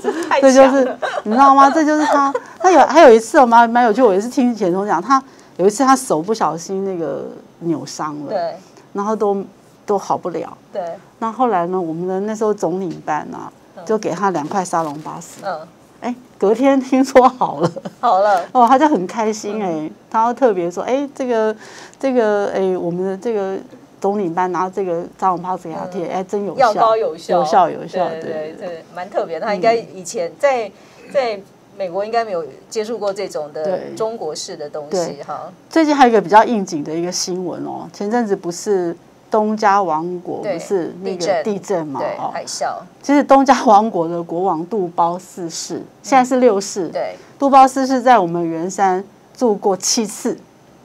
这就是你知道吗？这就是她。她有还有一次，我蛮蛮有趣，我也是听钱总讲，她有一次她手不小心那个扭伤了，对，然后都。都好不了。对。那后来呢？我们的那时候总领班啊，就给他两块沙龙巴斯。嗯。哎，隔天听说好了。好了。哦，他就很开心哎，他特别说：“哎，这个这个哎，我们的这个总领班拿这个沙龙巴斯给他贴，哎，真有效，药膏有效，有效有效。对对对，蛮特别的。他应该以前在在美国应该没有接触过这种的中国式的东西哈。最近还有一个比较应景的一个新闻哦，前阵子不是。东家王国不是那个地震嘛？哦，海啸。其实东家王国的国王杜包四世现在是六世。对，杜包四世在我们圆山住过七次。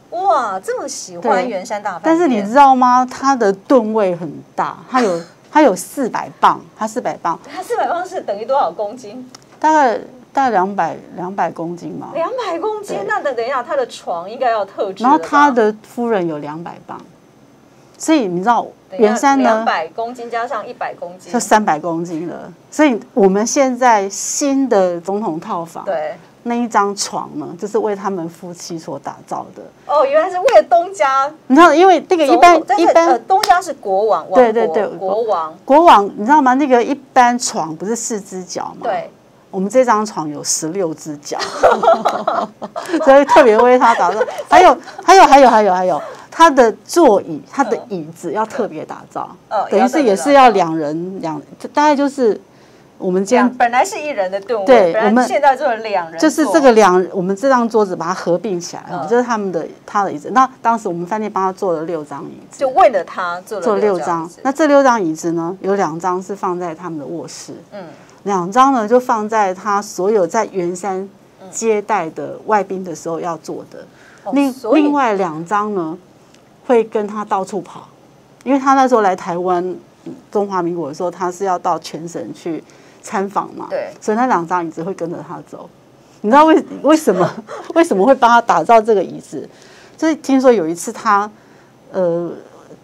哇，这么喜欢圆山大饭但是你知道吗？它的吨位很大，它有 它有四百磅，它四百磅。它四百磅是等于多少公斤？大概大概两百两百公斤吧。两百公斤，那等等一下，他的床应该要特制。然后他的夫人有两百磅。所以你知道圆山呢？两百公斤加上一百公斤，就三百公斤了。所以我们现在新的总统套房，对那一张床呢，就是为他们夫妻所打造的。哦，原来是为了东家。你知道，因为那个一般一般东家是国王，对对对，国王国王，你知道吗？那个一般床不是四只脚吗？对，我们这张床有十六只脚，所以特别为他打造。还有还有还有还有还有。他的座椅，他的椅子要特别打造，等于是也是要两人两，大概就是我们这样，本来是一人的盾，对，我们现在做两人，就是这个两，我们这张桌子把它合并起来，就是他们的他的椅子。那当时我们饭店帮他做了六张椅子，就为了他做了六张。那这六张椅子呢，有两张是放在他们的卧室，嗯，两张呢就放在他所有在圆山接待的外宾的时候要坐的，另另外两张呢。会跟他到处跑，因为他那时候来台湾中华民国的时候，他是要到全省去参访嘛，对，所以那两张椅子会跟着他走。你知道为为什么？为什么会帮他打造这个椅子？就是听说有一次他呃，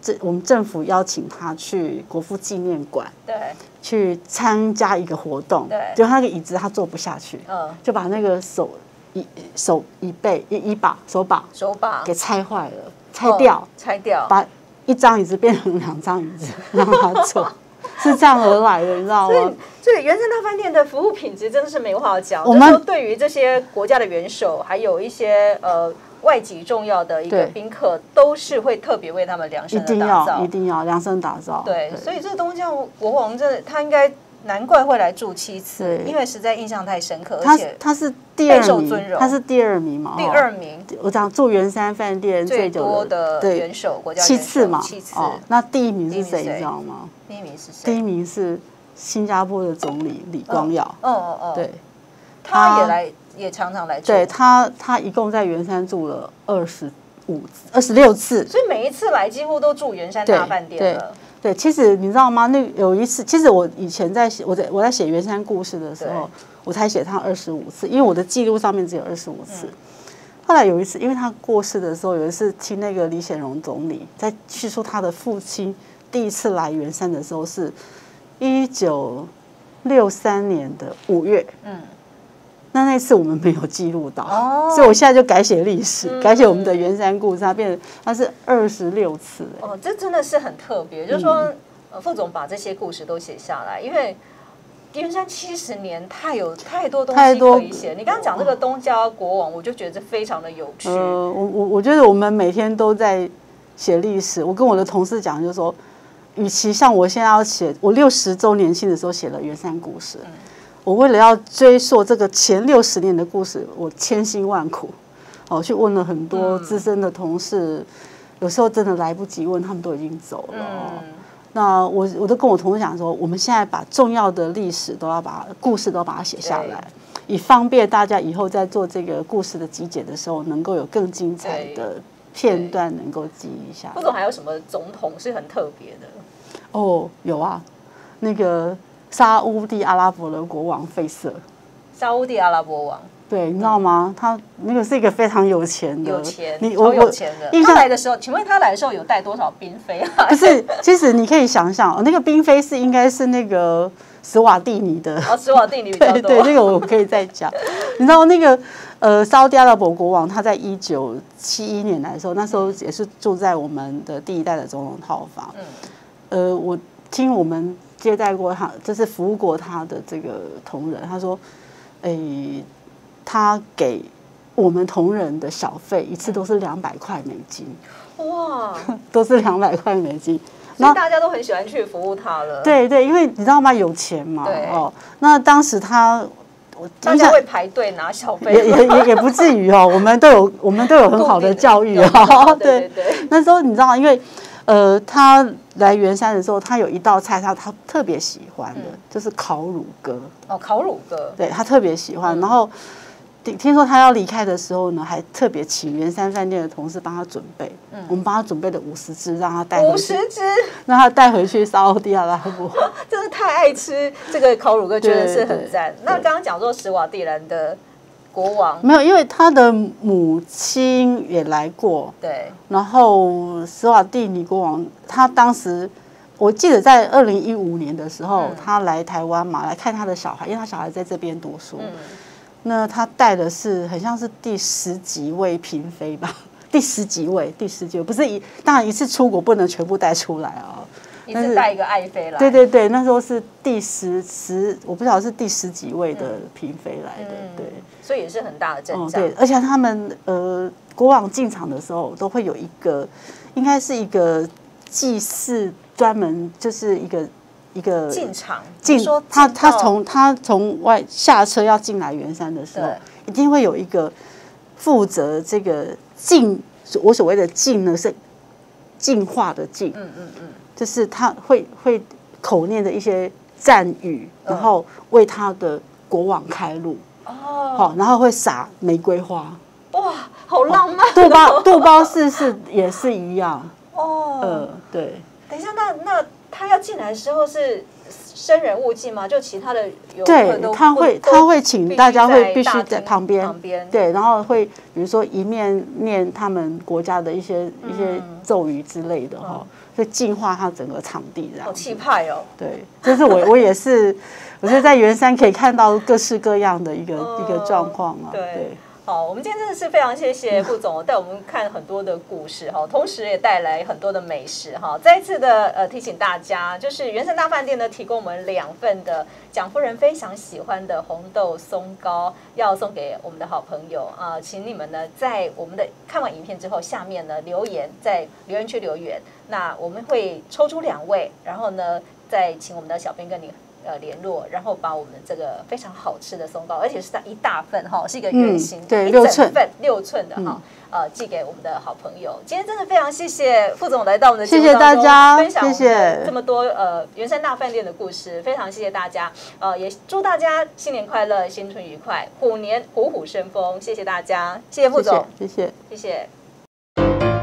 这我们政府邀请他去国父纪念馆，对，去参加一个活动，对，就他那个椅子他坐不下去，嗯，就把那个手椅手椅背一一把手把手把。给拆坏了。拆掉，拆掉，把一张椅子变成两张椅子 让他坐。是这样而来的，你知道吗？所以，所以原生大饭店的服务品质真的是没话讲。我们对于这些国家的元首，还有一些呃外籍重要的一个宾客，都是会特别为他们量身打造，一定要量身打造。对，所以这个东西，国王这他应该。难怪会来住七次，因为实在印象太深刻，而且他是第二名，他是第二名嘛？第二名，我讲住圆山饭店最多的元首，国家七次嘛？七次。那第一名是谁？你知道吗？第一名是谁？第一名是新加坡的总理李光耀。哦哦哦，对，他也来，也常常来住。对他，他一共在圆山住了二十五、二十六次，所以每一次来几乎都住圆山大饭店了。对，其实你知道吗？那有一次，其实我以前在写我在我在写圆山故事的时候，我才写他二十五次，因为我的记录上面只有二十五次。后来有一次，因为他过世的时候，有一次听那个李显荣总理在叙述他的父亲第一次来圆山的时候，是一九六三年的五月。嗯。那那次我们没有记录到，所以我现在就改写历史，改写我们的圆山故事，它变成它是二十六次。哦，这真的是很特别，就是说，呃，副总把这些故事都写下来，因为云山七十年太有太多东西可以写。你刚刚讲这个东家国王，我就觉得非常的有趣。呃，我我我觉得我们每天都在写历史。我跟我的同事讲，就是说，与其像我现在要写，我六十周年庆的时候写了圆山故事。我为了要追溯这个前六十年的故事，我千辛万苦，哦，去问了很多资深的同事，有时候真的来不及问，他们都已经走了。那我我都跟我同事讲说，我们现在把重要的历史都要把故事都把它写下来，以方便大家以后在做这个故事的集结的时候，能够有更精彩的片段能够记一下。副总还有什么总统是很特别的？哦，有啊，那个。沙乌地阿拉伯的国王费瑟，沙乌地阿拉伯王，对，你知道吗？他那个是一个非常有钱的，有钱，你我有钱的。他来的时候，请问他来的时候有带多少 嫔妃啊？不是，其实你可以想想，那个嫔妃是应该是那个史瓦蒂尼的，哦，史瓦蒂尼比较 多。对，那个我可以再讲。你知道那个呃，沙乌地阿拉伯国王，他在一九七一年来的时候，那时候也是住在我们的第一代的总统套房。嗯，呃，我听我们。接待过他，就是服务过他的这个同仁，他说：“诶，他给我们同仁的小费一次都是两百块美金，哇，都是两百块美金。那大家都很喜欢去服务他了。对对，因为你知道吗？有钱嘛，哦。那当时他，大家会排队拿小费，也也也也不至于哦。我们都有，我们都有很好的教育哦。对对，那时候你知道，因为。呃，他来圆山的时候，他有一道菜，他他特别喜欢的，就是烤乳鸽。哦，烤乳鸽，对他特别喜欢。然后听听说他要离开的时候呢，还特别请圆山饭店的同事帮他准备。嗯，我们帮他准备了五十只，让他带五十只，让他带回去沙地阿拉伯。真是太爱吃这个烤乳鸽，觉得是很赞。那刚刚讲说史瓦蒂兰的。国王没有，因为他的母亲也来过。对，然后斯瓦蒂尼国王，他当时我记得在二零一五年的时候，他来台湾嘛，来看他的小孩，因为他小孩在这边读书。嗯，那他带的是很像是第十几位嫔妃吧？第十几位，第十几位，不是一当然一次出国不能全部带出来啊。一次带一个爱妃来，对对对，那时候是第十十，我不晓得是第十几位的嫔妃来的，对，所以也是很大的阵仗。对，而且他们呃，国王进场的时候都会有一个，应该是一个祭祀，专门就是一个一个进场进他他从他从外下车要进来圆山的时候，一定会有一个负责这个进，我所谓的进呢是进化的进，嗯嗯嗯。就是他会会口念的一些赞语，然后为他的国王开路哦，好，然后会撒玫瑰花，哇，好浪漫。杜包杜包氏是也是一样哦，呃，对。等一下，那那他要进来的时候是生人勿近吗？就其他的游客都他会他会请大家会必须在旁边旁边对，然后会比如说一面念他们国家的一些一些咒语之类的哈。会净化他整个场地，这样好气派哦。对，就是我我也是，我觉得在圆山可以看到各式各样的一个一个状况啊。对，好，我们今天真的是非常谢谢副总带我们看很多的故事哈，同时也带来很多的美食哈。再一次的呃提醒大家，就是元盛大饭店呢提供我们两份的蒋夫人非常喜欢的红豆松糕，要送给我们的好朋友啊，请你们呢在我们的看完影片之后，下面呢留言在留言区留言，那我们会抽出两位，然后呢再请我们的小编跟你。呃，联络，然后把我们这个非常好吃的松糕，而且是它一大份哈，是一个圆形，对，六寸份，六寸的哈，呃，寄给我们的好朋友。今天真的非常谢谢副总来到我们的节目当中，分享这么多呃圆山大饭店的故事，非常谢谢大家。呃，也祝大家新年快乐，新春愉快，虎年虎虎生风。谢谢大家，谢谢副总，谢谢，谢谢。